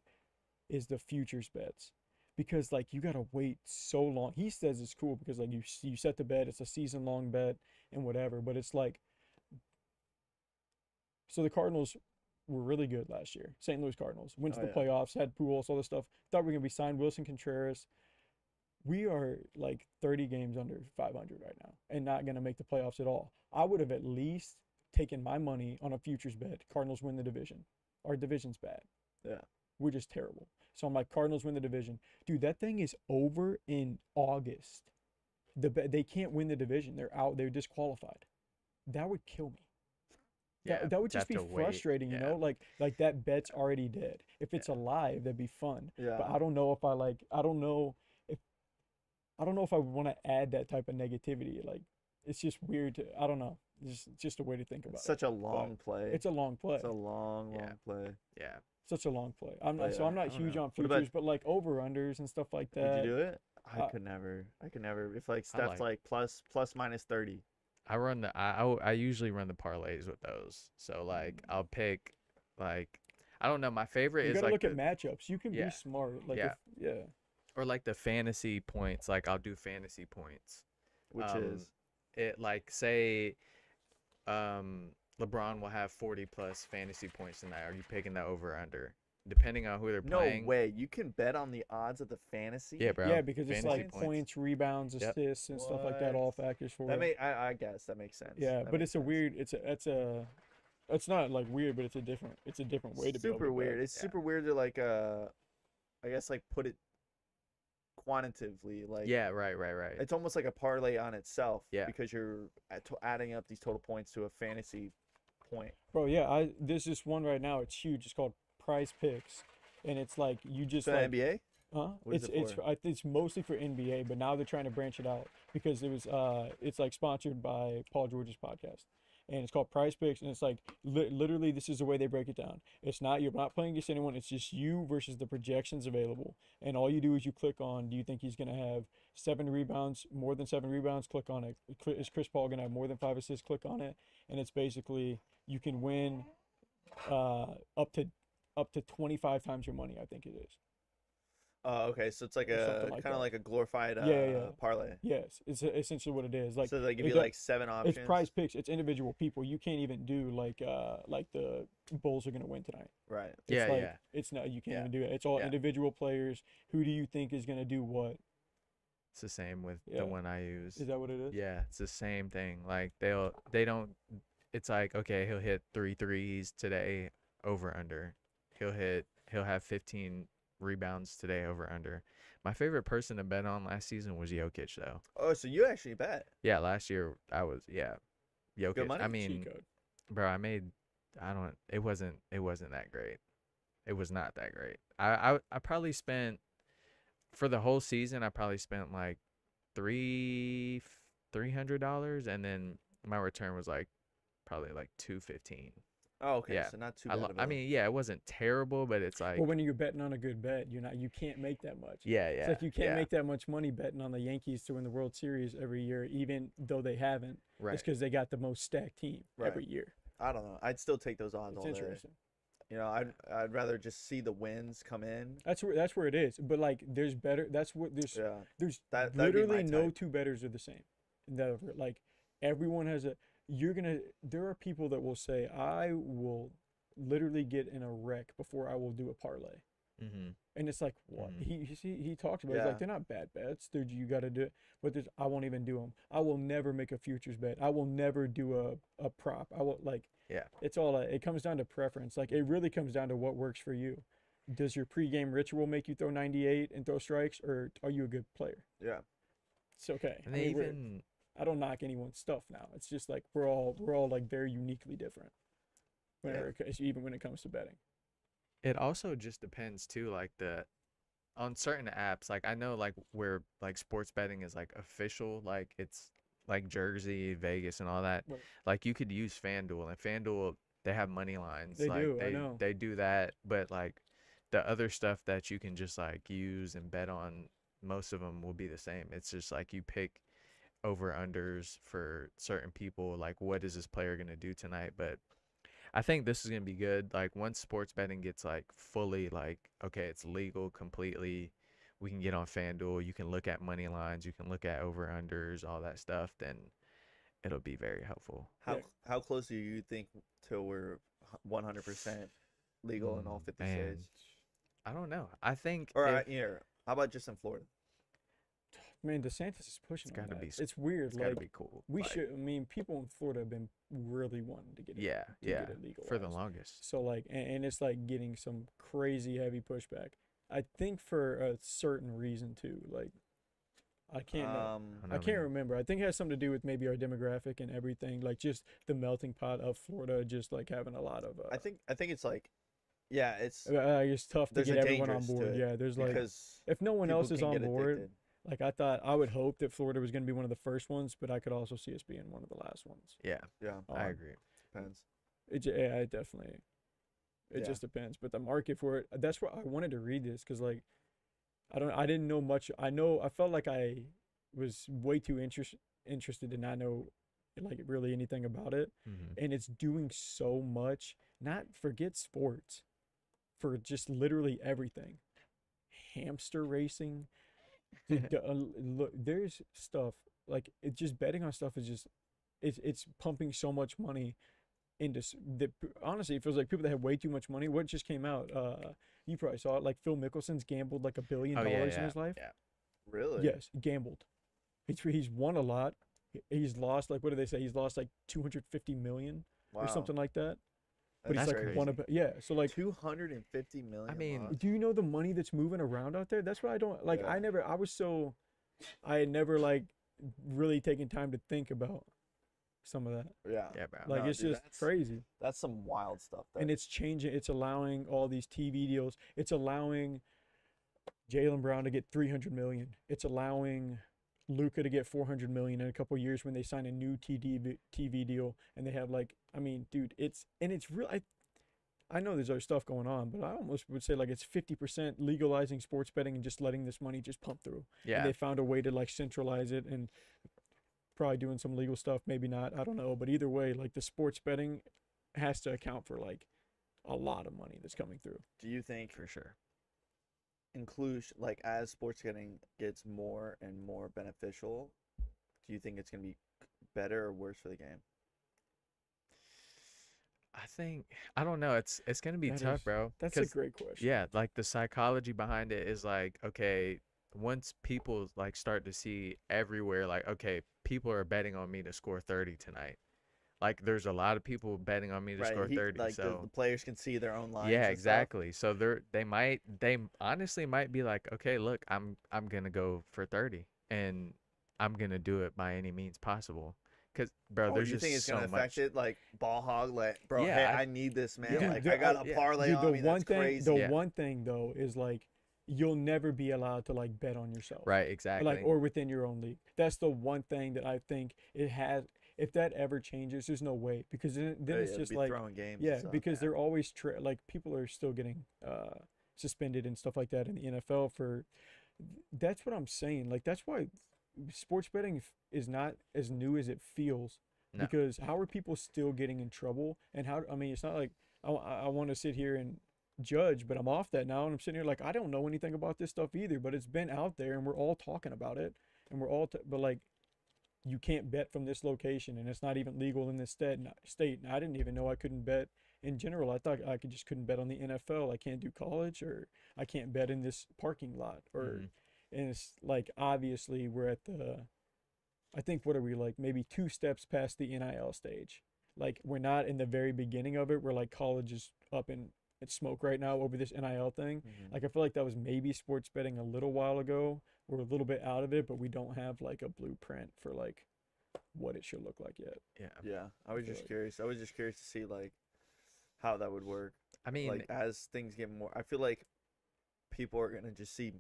is the futures bets, because like you gotta wait so long. He says it's cool because like you you set the bet, it's a season long bet and whatever, but it's like so the Cardinals were really good last year. St. Louis Cardinals went to Oh, the yeah. playoffs, had Pujols, all this stuff. Thought we are gonna be signed Willson Contreras. We are like 30 games under 500 right now and not gonna make the playoffs at all. I would have at least taken my money on a futures bet. Cardinals win the division. Our division's bad. Yeah. We're just terrible. So I'm like, Cardinals win the division. Dude, that thing is over in August. The be- they can't win the division. They're out. They're disqualified. That would kill me. Yeah, That, that would just be to wait, frustrating, you yeah. know? Like like that bet's already dead. If it's alive, that'd be fun. Yeah. But I don't know if I like I don't know if I don't know if I would want to add that type of negativity. Like it's just weird to I don't know. It's just, just a way to think about It's it. such a long play. It's a long play. It's a long, Yeah. long play. Yeah. Such a long play. I'm Oh, not, so. I'm not huge know. on What about- futures, but like over unders and stuff like that. Would you do it? I uh, could never. I could never. If like I Steph's like- like plus plus minus thirty. I run the I, I I usually run the parlays with those. So like I'll pick like I don't know. My favorite You is gotta like look the, at matchups. You can Yeah. be smart. Like Yeah. if, yeah. or like the fantasy points. Like I'll do fantasy points. which Um, is It like say, um, LeBron will have forty plus fantasy points tonight. Are you picking that over or under? Depending on who they're no playing. No way. You can bet on the odds of the fantasy. Yeah, bro. Yeah, because it's fantasy like points. points, rebounds, Yep. assists, and stuff like that. All factors for That it. make I, I guess that makes sense. yeah, That but makes it's a sense. weird. It's a. It's a. It's not like weird, but it's a different. It's a different way to be able super to weird. bet. It's Yeah. super weird to like uh, I guess like put it quantitatively. Like Yeah. Right. Right. Right. it's almost like a parlay on itself. Yeah. Because you're at- adding up these total points to a fantasy point. Bro, yeah, I there's this one right now. It's huge. It's called PrizePicks, and it's like you just So like NBA. Huh? What is it's it it's for? I it's mostly for NBA, but now they're trying to branch it out because it was uh it's like sponsored by Paul George's podcast, and it's called PrizePicks, and it's like li- literally this is the way they break it down. It's not you're not playing against anyone. It's just you versus the projections available, and all you do is you click on. Do you think he's gonna have seven rebounds, more than seven rebounds? Click on it. Is Chris Paul gonna have more than five assists? Click on it, and it's basically you can win uh up to up to 25 times your money. I think it is. Oh, okay. So it's like a like kind of like a glorified uh, Yeah, yeah. parlay. Yes, it's essentially what it is. Like so they give you do- like seven options. it's PrizePicks. It's individual people. You can't even do like uh like the Bulls are gonna win tonight. Right. It's Yeah, like, yeah. It's not. You can't Yeah. even do it. It's all Yeah. individual players. Who do you think is gonna do what? It's the same with Yeah. the one I use. Is that what it is? Yeah, it's the same thing. Like they'll they don't it's like okay, he'll hit three threes today over under. He'll hit he'll have 15 rebounds today over under. My favorite person to bet on last season was Jokic though. Oh, so you actually bet? Yeah, last year I was yeah. Jokic. money? I mean, bro, I made I don't it wasn't it wasn't that great. It was not that great. I I, I probably spent for the whole season I probably spent like three three hundred dollars and then my return was like probably like two fifteen. Oh, okay. Yeah. So not too I, bad. lo- of mean, yeah, it wasn't terrible, but it's like well, when you're betting on a good bet, you're not. You can't make that much. yeah, yeah. It's like you can't yeah, make that much money betting on the Yankees to win the World Series every year, even though they haven't. right. It's because they got the most stacked team Right. every year. I don't know. I'd still take those odds It's all day. interesting. You know, I'd I'd rather just see the wins come in. That's where that's where it is. But like, there's better. That's what there's. Yeah. There's That- that'd be my literally no two betters are the same. Never. Like everyone has a. You're gonna. There are people that will say, "I will literally get in a wreck before I will do a parlay," mm-hmm. and it's like, what? Mhm. He he he talks about. it. Yeah. like, they're not bad bets. Dude, you got to do it. But there's, I won't even do them. I will never make a futures bet. I will never do a a prop. I will like. Yeah. It's all. A, it comes down to preference. Like it really comes down to what works for you. Does your pregame ritual make you throw 98 and throw strikes, or are you a good player? Yeah. It's okay. And I mean, even I don't knock anyone's stuff now. It's just like we're all we're all like very uniquely different. Whenever it even when it comes to betting. it also just depends too like the on certain apps like i know like where like sports betting is like official like it's like jersey vegas and all that Right. like you could use FanDuel and FanDuel they have money lines They like do, I know. they do that but like the other stuff that you can just like use and bet on most of them will be the same it's just like you pick over unders for certain people like what is this player going to do tonight but I think this is gonna be good. Like once sports betting gets like fully like okay, it's legal completely, we can get on FanDuel, you can look at money lines, you can look at over unders, all that stuff, then it'll be very helpful. How Yeah. how close do you think till we're one hundred percent legal in all Mm, fifty man. states? I don't know. I think Or uh, if- here, how about just in Florida? Man, DeSantis is pushing. It's on gotta be It's weird. it's gotta Like be cool. we like, should. I mean, people in Florida have been really wanting to get it. Yeah, to yeah. Get it For the longest. So like, and, and it's like getting some crazy heavy pushback. I think for a certain reason too. Like, I can't. know- Um, I I can't remember. I think it has something to do with maybe our demographic and everything. Like just the melting pot of Florida, just like having a lot of. Uh, I think I think it's like, yeah, it's uh, it's tough to get everyone on to board. Yeah, there's like if no one else is on board, addicted. Like I thought, I would hope that Florida was going to be one of the first ones, but I could also see us being one of the last ones. Yeah, Yeah, I Um, agree. depends. It, j- yeah, it definitely. It Yeah. just depends, but the market for it. That's why I wanted to read this because, like, I don't. I didn't know much. I know. I felt like I was way too interest, interested to not know, like, really anything about it. hmm And it's doing so much. Not forget sports, for just literally everything. Hamster racing. The- the, uh, look, there's stuff like it. Just betting on stuff is just. It's it's pumping so much money into that honestly it feels like people that have way too much money what just came out uh you probably saw it like phil mickelson's gambled like a billion Oh dollars yeah, in his life yeah. Really? yes gambled he's, he's won a lot he's lost like what do they say he's lost like 250 million Wow. or something like that but That's he's like crazy. one of yeah so like two hundred and fifty million. I mean, lost. do you know the money that's moving around out there that's what i don't like i never i was so i had never like really taken time to think about some of that yeah, Yeah, bro. like No, it's dude, just that's- crazy that's some wild stuff. That, and it's changing. It's allowing all these TV deals. It's allowing Jaylen Brown to get 300 million. It's allowing Luka to get 400 million in a couple years when they sign a new TD TV deal and they have like, I mean, dude, it's and it's real. I, I know there's other stuff going on, but I almost would say like it's 50% legalizing sports betting and just letting this money just pump through. yeah. And they found a way to like centralize it and probably doing some legal stuff, maybe not. I don't know. But either way, like the sports betting has to account for like a lot of money that's coming through. do you think for sure. inclusion, like as sports betting gets more and more beneficial, do you think it's gonna be better or worse for the game? I think I don't know. It's it's gonna be That tough, is- bro. That's a great question. yeah, like the psychology behind it is like, okay, once people like start to see everywhere, like, okay, people are betting on me to score thirty tonight. Like, there's a lot of people betting on me to score he- thirty. like so the players can see their own lines. yeah, and stuff. exactly. So they're they might they honestly might be like, okay, look, I'm I'm gonna go for thirty, and I'm gonna do it by any means possible. Cause bro, Oh, there's you just think it's so gonna much. affect it? Like ball hog, like bro, Yeah, hey, I- I, need this man. Yeah. Like Dude, I got the- a yeah. parlay Dude, on the me. one That's thing, crazy. the Yeah. one thing though is like you'll never be allowed to like bet on yourself. Right, exactly. Like or within your own league. That's the one thing that I think it has. If that ever changes, there's no way because then, then Yeah, it's just be like throwing games. Yeah, stuff, because yeah. they're always tra- like people are still getting uh suspended and stuff like that in the NFL for that's what I'm saying. Like that's why sports betting is not as new as it feels No. because how are people still getting in trouble and how I mean it's not like I, I want to sit here and judge but I'm off that now and I'm sitting here like I don't know anything about this stuff either but it's been out there and we're all talking about it and we're all t- but like you can't bet from this location and it's not even legal in this state state and I didn't even know I couldn't bet in general I thought I could just couldn't bet on the NFL I can't do college or I can't bet in this parking lot or Mhm. And it's like obviously we're at the I think what are we like maybe two steps past the NIL stage like we're not in the very beginning of it we're like college is up in it's smoke right now over this NIL thing Mhm. like I feel like that was maybe sports betting a little while ago. We're a little bit out of it, but we don't have like a blueprint for like what it should look like yet. yeah. Yeah, I was feel just like- curious. I was just curious to see like how that would work. I mean, like as things get more, I feel like people are gonna just see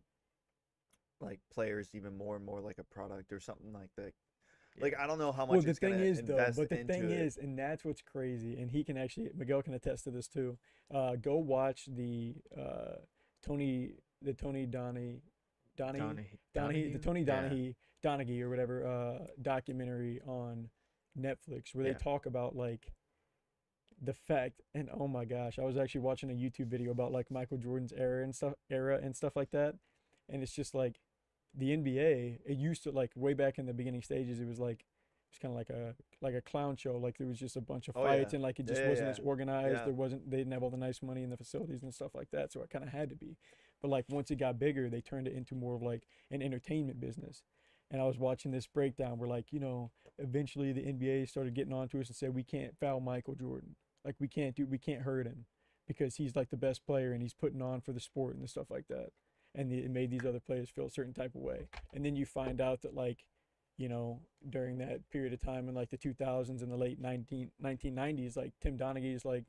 like players even more and more like a product or something like that. Like I don't know how much. Well, the thing is though, but the thing it. is, and that's what's crazy, and he can actually Miguel can attest to this too. Uh, go watch the uh, Tony the Tony Donnie Donnie Donahue- Donahue, the Donahue? Tony Yeah. Donaghy or whatever uh, documentary on Netflix where Yeah. they talk about like the fact and oh my gosh, I was actually watching a YouTube video about like Michael Jordan's era and stuff era and stuff like that. and it's just like the NBA. It used to like way back in the beginning stages. It was like it's kind of like a like a clown show. Like there was just a bunch of Oh, yeah. fights and like it just yeah, wasn't yeah. as organized. Yeah. There wasn't they didn't have all the nice money in the facilities and stuff like that. So it kind of had to be. But like once it got bigger, they turned it into more of like an entertainment business. And I was watching this breakdown where like you know eventually the NBA started getting onto us and said we can't foul Michael Jordan. Like we can't do we can't hurt him because he's like the best player and he's putting on for the sport and the stuff like that. And it made these other players feel a certain type of way. And then you find out that like you know, during that period of time in like the 2000s and the late 19, 1990s, like Tim Donaghy is like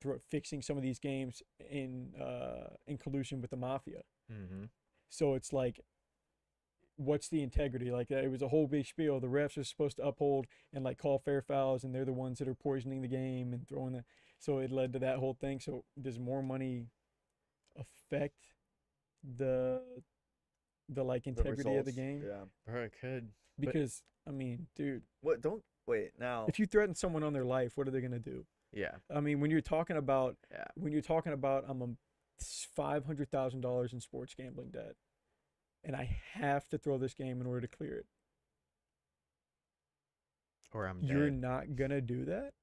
thro- fixing some of these games in uh, in collusion with the mafia. Mm-hmm. So it's like, what's the integrity? Like uh, it was a whole big spiel. The refs are supposed to uphold and like call fair fouls, and they're the ones that are poisoning the game and throwing the. So it led to that whole thing. So does more money affect the the like The integrity of the game? Yeah. Bro, it could. but- Because I mean, dude, What? Don't wait now. if you threaten someone on their life, what are they gonna do? Yeah. I mean, when you're talking about Yeah. when you're talking about I'm a five hundred thousand dollars in sports gambling debt, and I have to throw this game in order to clear it. Or I'm You're dead. not gonna do that.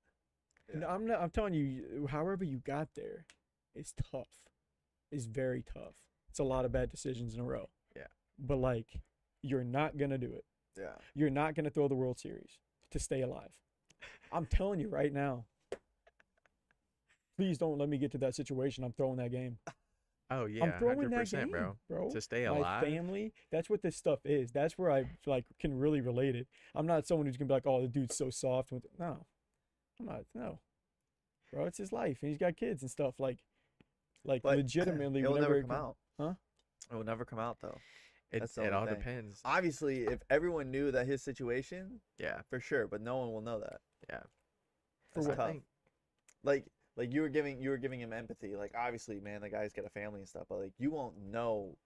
Yeah. No, I'm not. I'm telling you, however you got there, it's tough. It's very tough. It's a lot of bad decisions in a row. Yeah. But like, you're not gonna do it. yeah. You're not gonna throw the World Series to stay alive. I'm telling you right now. Please don't let me get to that situation. I'm throwing that game. Oh yeah. I'm throwing hundred that game, bro. bro. To stay alive, My family. That's what this stuff is. That's where I like can really relate it. I'm not someone who's gonna be like, "Oh, the dude's so soft." No, I'm not. No, bro, it's his life, and he's got kids and stuff. Like, like But legitimately, it'll whenever never come come- out. Huh? It will never come out though. It, That's the it only all thing. depends. Obviously, if everyone knew that his situation, Yeah. for sure, but no one will know that. Yeah. For That's what? Tough. think Like, like you were giving you were giving him empathy. Like, obviously, man, the guy's got a family and stuff, but like, you won't know,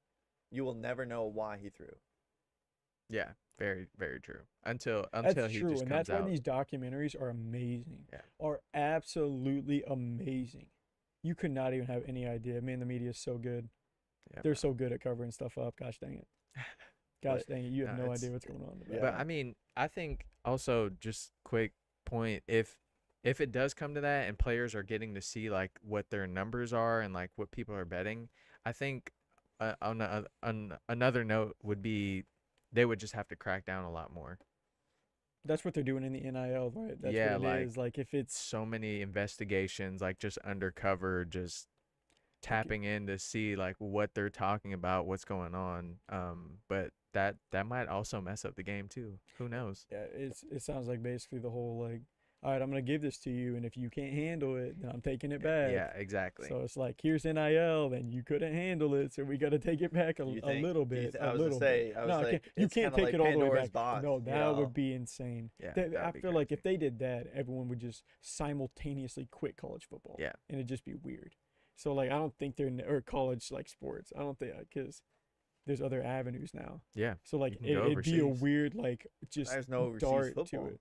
you will never know why he threw. Yeah, very, very true. Until That's until he true, just and comes that's why these documentaries are amazing. Yeah. Are absolutely amazing. You could not even have any idea. Man, the media is so good. Yeah, They're bro. so good at covering stuff up. Gosh dang it. Gosh But, dang it. You have no, no idea what's going on. But I mean, I think also just quick point if if it does come to that and players are getting to see like what their numbers are and like what people are betting, I think uh, on, a, on another note would be they would just have to crack down a lot more. That's what they're doing in the NIL, right? That's Yeah, what it is. like- Like if it's So many investigations, like just undercover, just tapping in to see like what they're talking about, what's going on. Um, but that that might also mess up the game too. Who knows? yeah, it's it sounds like basically the whole like, all right, I'm gonna give this to you, and if you can't handle it, then I'm taking it back. Yeah, exactly. So it's like here's NIL, then you couldn't handle it, so we got to take it back a, You a little bit. thi- a I was gonna little say, bit. I was no, I like, can't, you can't take like it all the way back. box, no, you that know? would be insane. yeah, That- I feel like if they did that, everyone would just simultaneously quit college football. Yeah. and it'd just be weird. So like, I don't think they're n- or college like sports. I don't think because there's other avenues now. yeah. So like, it, it'd be a weird like just There's no overseas dart football. to it.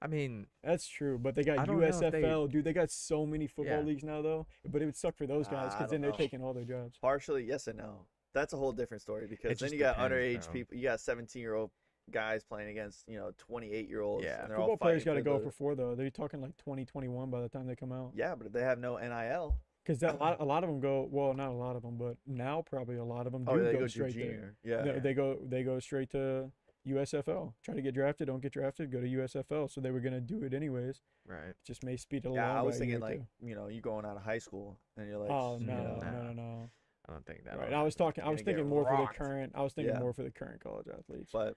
I mean, That's true, but they got I don't know if they- USFL, dude. They got so many football Yeah. leagues now, though. But it would suck for those guys Ah, I because then don't they're know. taking all their jobs. Partially, yes and no. That's a whole different story because then just you got depends, underage bro. people. You got 17 year old guys playing against you know 28 year olds. Yeah. and they're all Football players got to go the- for four though. They're talking like 2021 by the time they come out. Yeah, but they have no NIL. Because a lot, a lot of them go. Well, not a lot of them, but now probably a lot of them do Oh, go, go straight there. Yeah. They, they go. They go straight to USFL. Try to get drafted. Don't get drafted. Go to USFL. So they were gonna do it anyways. right. Just may speed it along. Yeah, I was thinking like two. you know you going out of high school and you're like oh you no, know, no, no, no. I don't think that. Right. I was talking. I was thinking more for the current. I was thinking Yeah. more for the current college athletes. but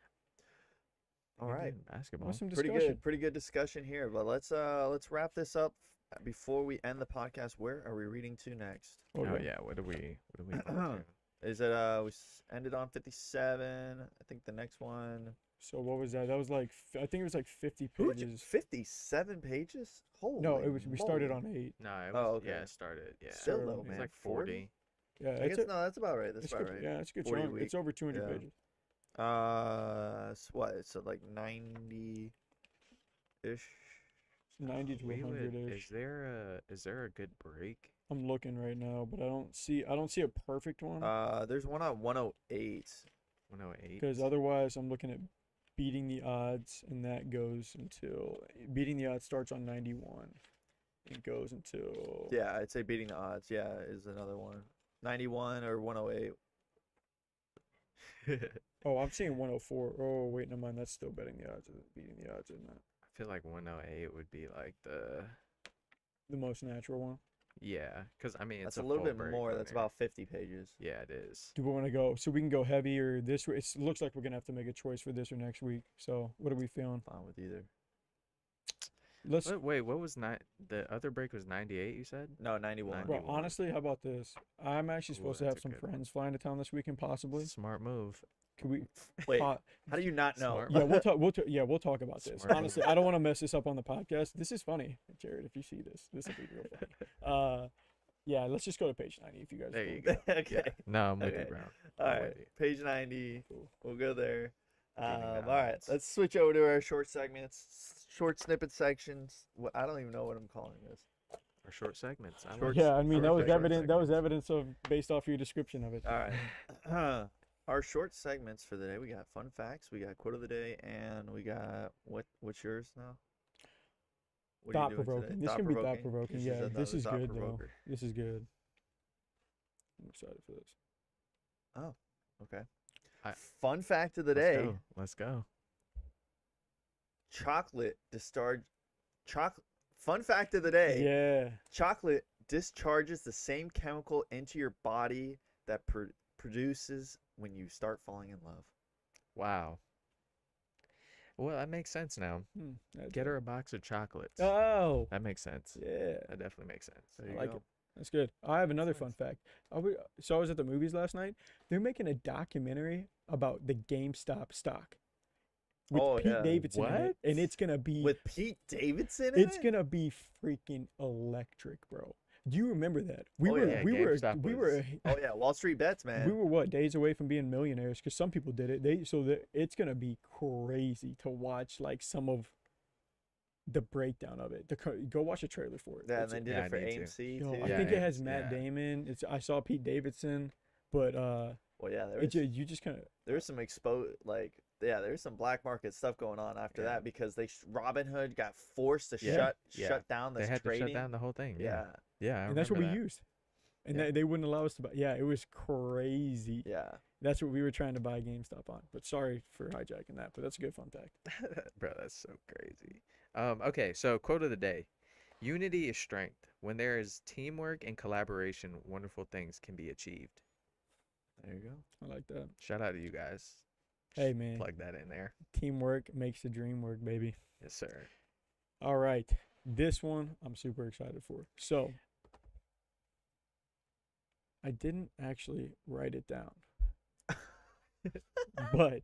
all right. Basketball. Awesome pretty good pretty good discussion here but let's uh let's wrap this up before we end the podcast where are we reading to next Oh Okay. yeah. What do we? What do we? is it uh we ended on 57 i think the next one So what was that? That was like I think it was like 50 Who would pages. 57 pages holy No, it was we started on eight. No, it was, Oh, yeah, okay. it started. Yeah, still Sure. though It's man it's like 40 forty. Yeah, I it's guess, a, no that's about right that's it's about good. right Yeah, it's a good 40 chunk. It's over 200 Yeah. pages. uh s- what so like 90 ish It's 90 to We would- 100 is there a is there a good break I'm looking right now, but I don't see I don't see a perfect one Uh, there's one on 108. 108. because otherwise I'm looking at beating the odds, and that goes until beating the odds starts on 91. It goes until Yeah, I'd say beating the odds. Yeah, is another one. 91 or 108. Oh, I'm seeing 104. Oh, wait, never mind. That's still betting the odds. Beating the odds, isn't that? I feel like 108 would be like the The most natural one. yeah, because I mean it's That's a, little bit more. on That's about 50 pages. yeah, it is. Do we want to go? So we can go heavy or this? It looks like we're gonna have to make a choice for this or next week. So what are we feeling? Fine with either. Let's. Wait, wait, what was nine? The other break was 98. You said? No, 91. Bro, honestly, how about this? I'm actually Ooh, supposed to have some good one. friends flying to town this weekend, possibly. Smart move. Could we? Wait, po- how do you not know? Smart. yeah, we'll talk. We'll ta- yeah, we'll talk about this. Smart Honestly, I don't want to mess this up on the podcast. This is funny, Jared. If you see this, this will be real funny. Uh, yeah, let's just go to page 90 if you guys. There will. you go. okay. No, I'm with Okay. you, bro. All I'm right. Page 90. Cool. We'll go there. Um, all right. Let's switch over to our short segments, short snippet sections. Wh- I don't even know what I'm calling this. Or short segments. I Short Yeah, I mean that short was segments. evident. That was evidence of based off your description of it. All right. our short segments for the day. We got fun facts. We got quote of the day, and we got what? What's yours now? What are you Thought today? provoking. This can be thought provoking. This is Yeah, this is good though. This is good. I'm excited for this. Oh, okay. I- Fun fact of the Let's day: go. Let's go. chocolate discharge. Chocolate. Fun fact of the day: Yeah. chocolate discharges the same chemical into your body that pr- produces when you start falling in love. Wow. Well, that makes sense now. Hmm, Get her a box of chocolates. Oh, That makes sense. yeah. That definitely makes sense. There I you like go. it. That's good. I have another fun fact. I wa- so I was at the movies last night. They're making a documentary about the GameStop stock with Oh, Pete yeah. Davidson in it, and it's gonna be With Pete Davidson in it's it? gonna be freaking electric, bro. Do you remember that? We Oh, were yeah, we were GameStop we was- were Oh yeah, Wall Street bets, man. we were what days away from being millionaires because some people did it. They so that it's gonna be crazy to watch like some of the breakdown of it. The go watch a trailer for it. yeah, and It's- they did Yeah, I it for need to. AMC yo, too. I Yeah, think it has Matt yeah. Damon. It's I saw Pete Davidson, but uh, well, yeah, there it was, ju- you just kind of there's some expo like yeah, there's some black market stuff going on after Yeah. that because they sh- Robinhood got forced to Yeah, shut yeah. shut down They had trading. to shut down the whole thing. yeah, Yeah. And that's what we used, and Yeah. they, they wouldn't allow us to buy. Yeah, it was crazy. yeah. That's what we were trying to buy GameStop on. But sorry for hijacking that. But that's a good fun fact. Bro, that's so crazy. Um, okay, so quote of the day. Unity is strength. When there is teamwork and collaboration, wonderful things can be achieved. There you go. I like that. Shout out to you guys. Hey Just man, Plug that in there. teamwork makes the dream work, baby. Yes, sir. All right, this one I'm super excited for. So I didn't actually write it down, but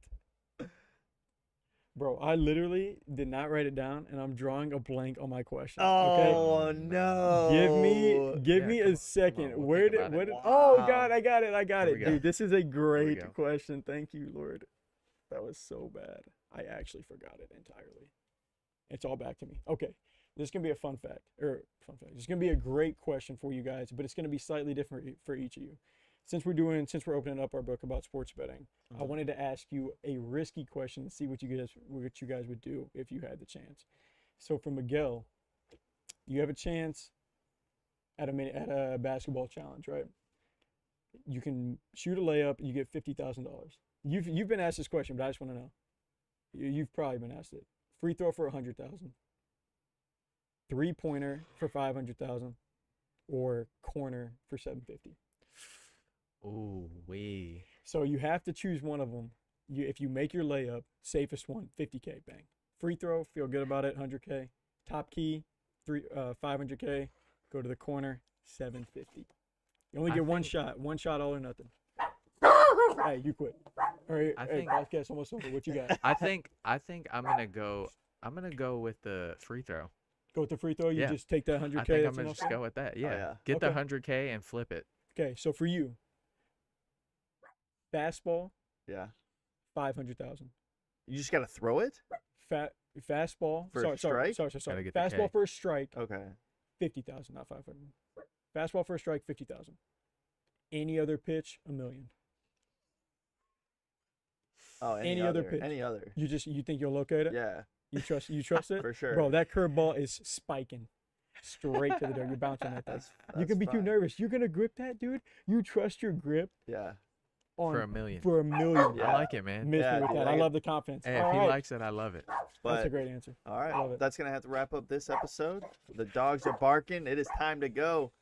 bro, I literally did not write it down, and I'm drawing a blank on my question. okay. Oh no! Give me, give Yeah, me come on, a second. on, we'll Where did, what did, oh God, I got it, I got Here it, go. dude. This is a great question. Thank you, Lord. That was so bad. I actually forgot it entirely. It's all back to me. Okay, this is gonna be a fun fact, or fun fact. It's gonna be a great question for you guys, but it's gonna be slightly different for each of you. Since we're doing, since we're opening up our book about sports betting, I Mhm. wanted to ask you a risky question and see what you guys, what you guys would do if you had the chance. So for Miguel, you have a chance at a at a basketball challenge, right? You can shoot a layup, and you get fifty thousand dollars. You've you've been asked this question, but I just want to know. You've probably been asked it. Free throw for a hundred thousand. Three pointer for five hundred thousand, or corner for seven fifty. Oh, way. So you have to choose one of them. You, if you make your layup, safest one, 50k, bang. Free throw, feel good about it, 100k. Top key, three, uh, 500k. Go to the corner, 750. You only I get one think- shot, one shot, all or nothing. hey, you quit. All right, I hey, think- podcast almost over. What you got? I think I think I'm gonna go. I'm gonna go with the free throw. Go with the free throw. You Yeah. just take that 100k. I think I'm gonna just go with that. Oh, yeah. yeah. Get the 100k and flip it. Okay, so for you, fastball, Yeah. 500,000. You just gotta throw it. Fat fastball. For sorry, sorry, strike? sorry, sorry, sorry. Gotta get the Fastball K. for a strike. Okay. fifty thousand, not five hundred. Fastball first strike, fifty thousand. Any other pitch, a million. Oh, any, Any other other, pitch. any other. You just you think you'll locate it? Yeah, You trust you trust it? for sure. Bro, that curveball is spiking straight to the dirt. You're bouncing that thing. that's, You that's can be too fine. nervous. You're gonna grip that, dude. You trust your grip Yeah, on for a million. for a million. Yeah. I like it, man. Miss Yeah, me with dude, that. I I get- love the confidence. Hey, if All he right. likes it, I love it. That's but a great answer. all right, love it. that's gonna have to wrap up this episode. The dogs are barking. It is time to go.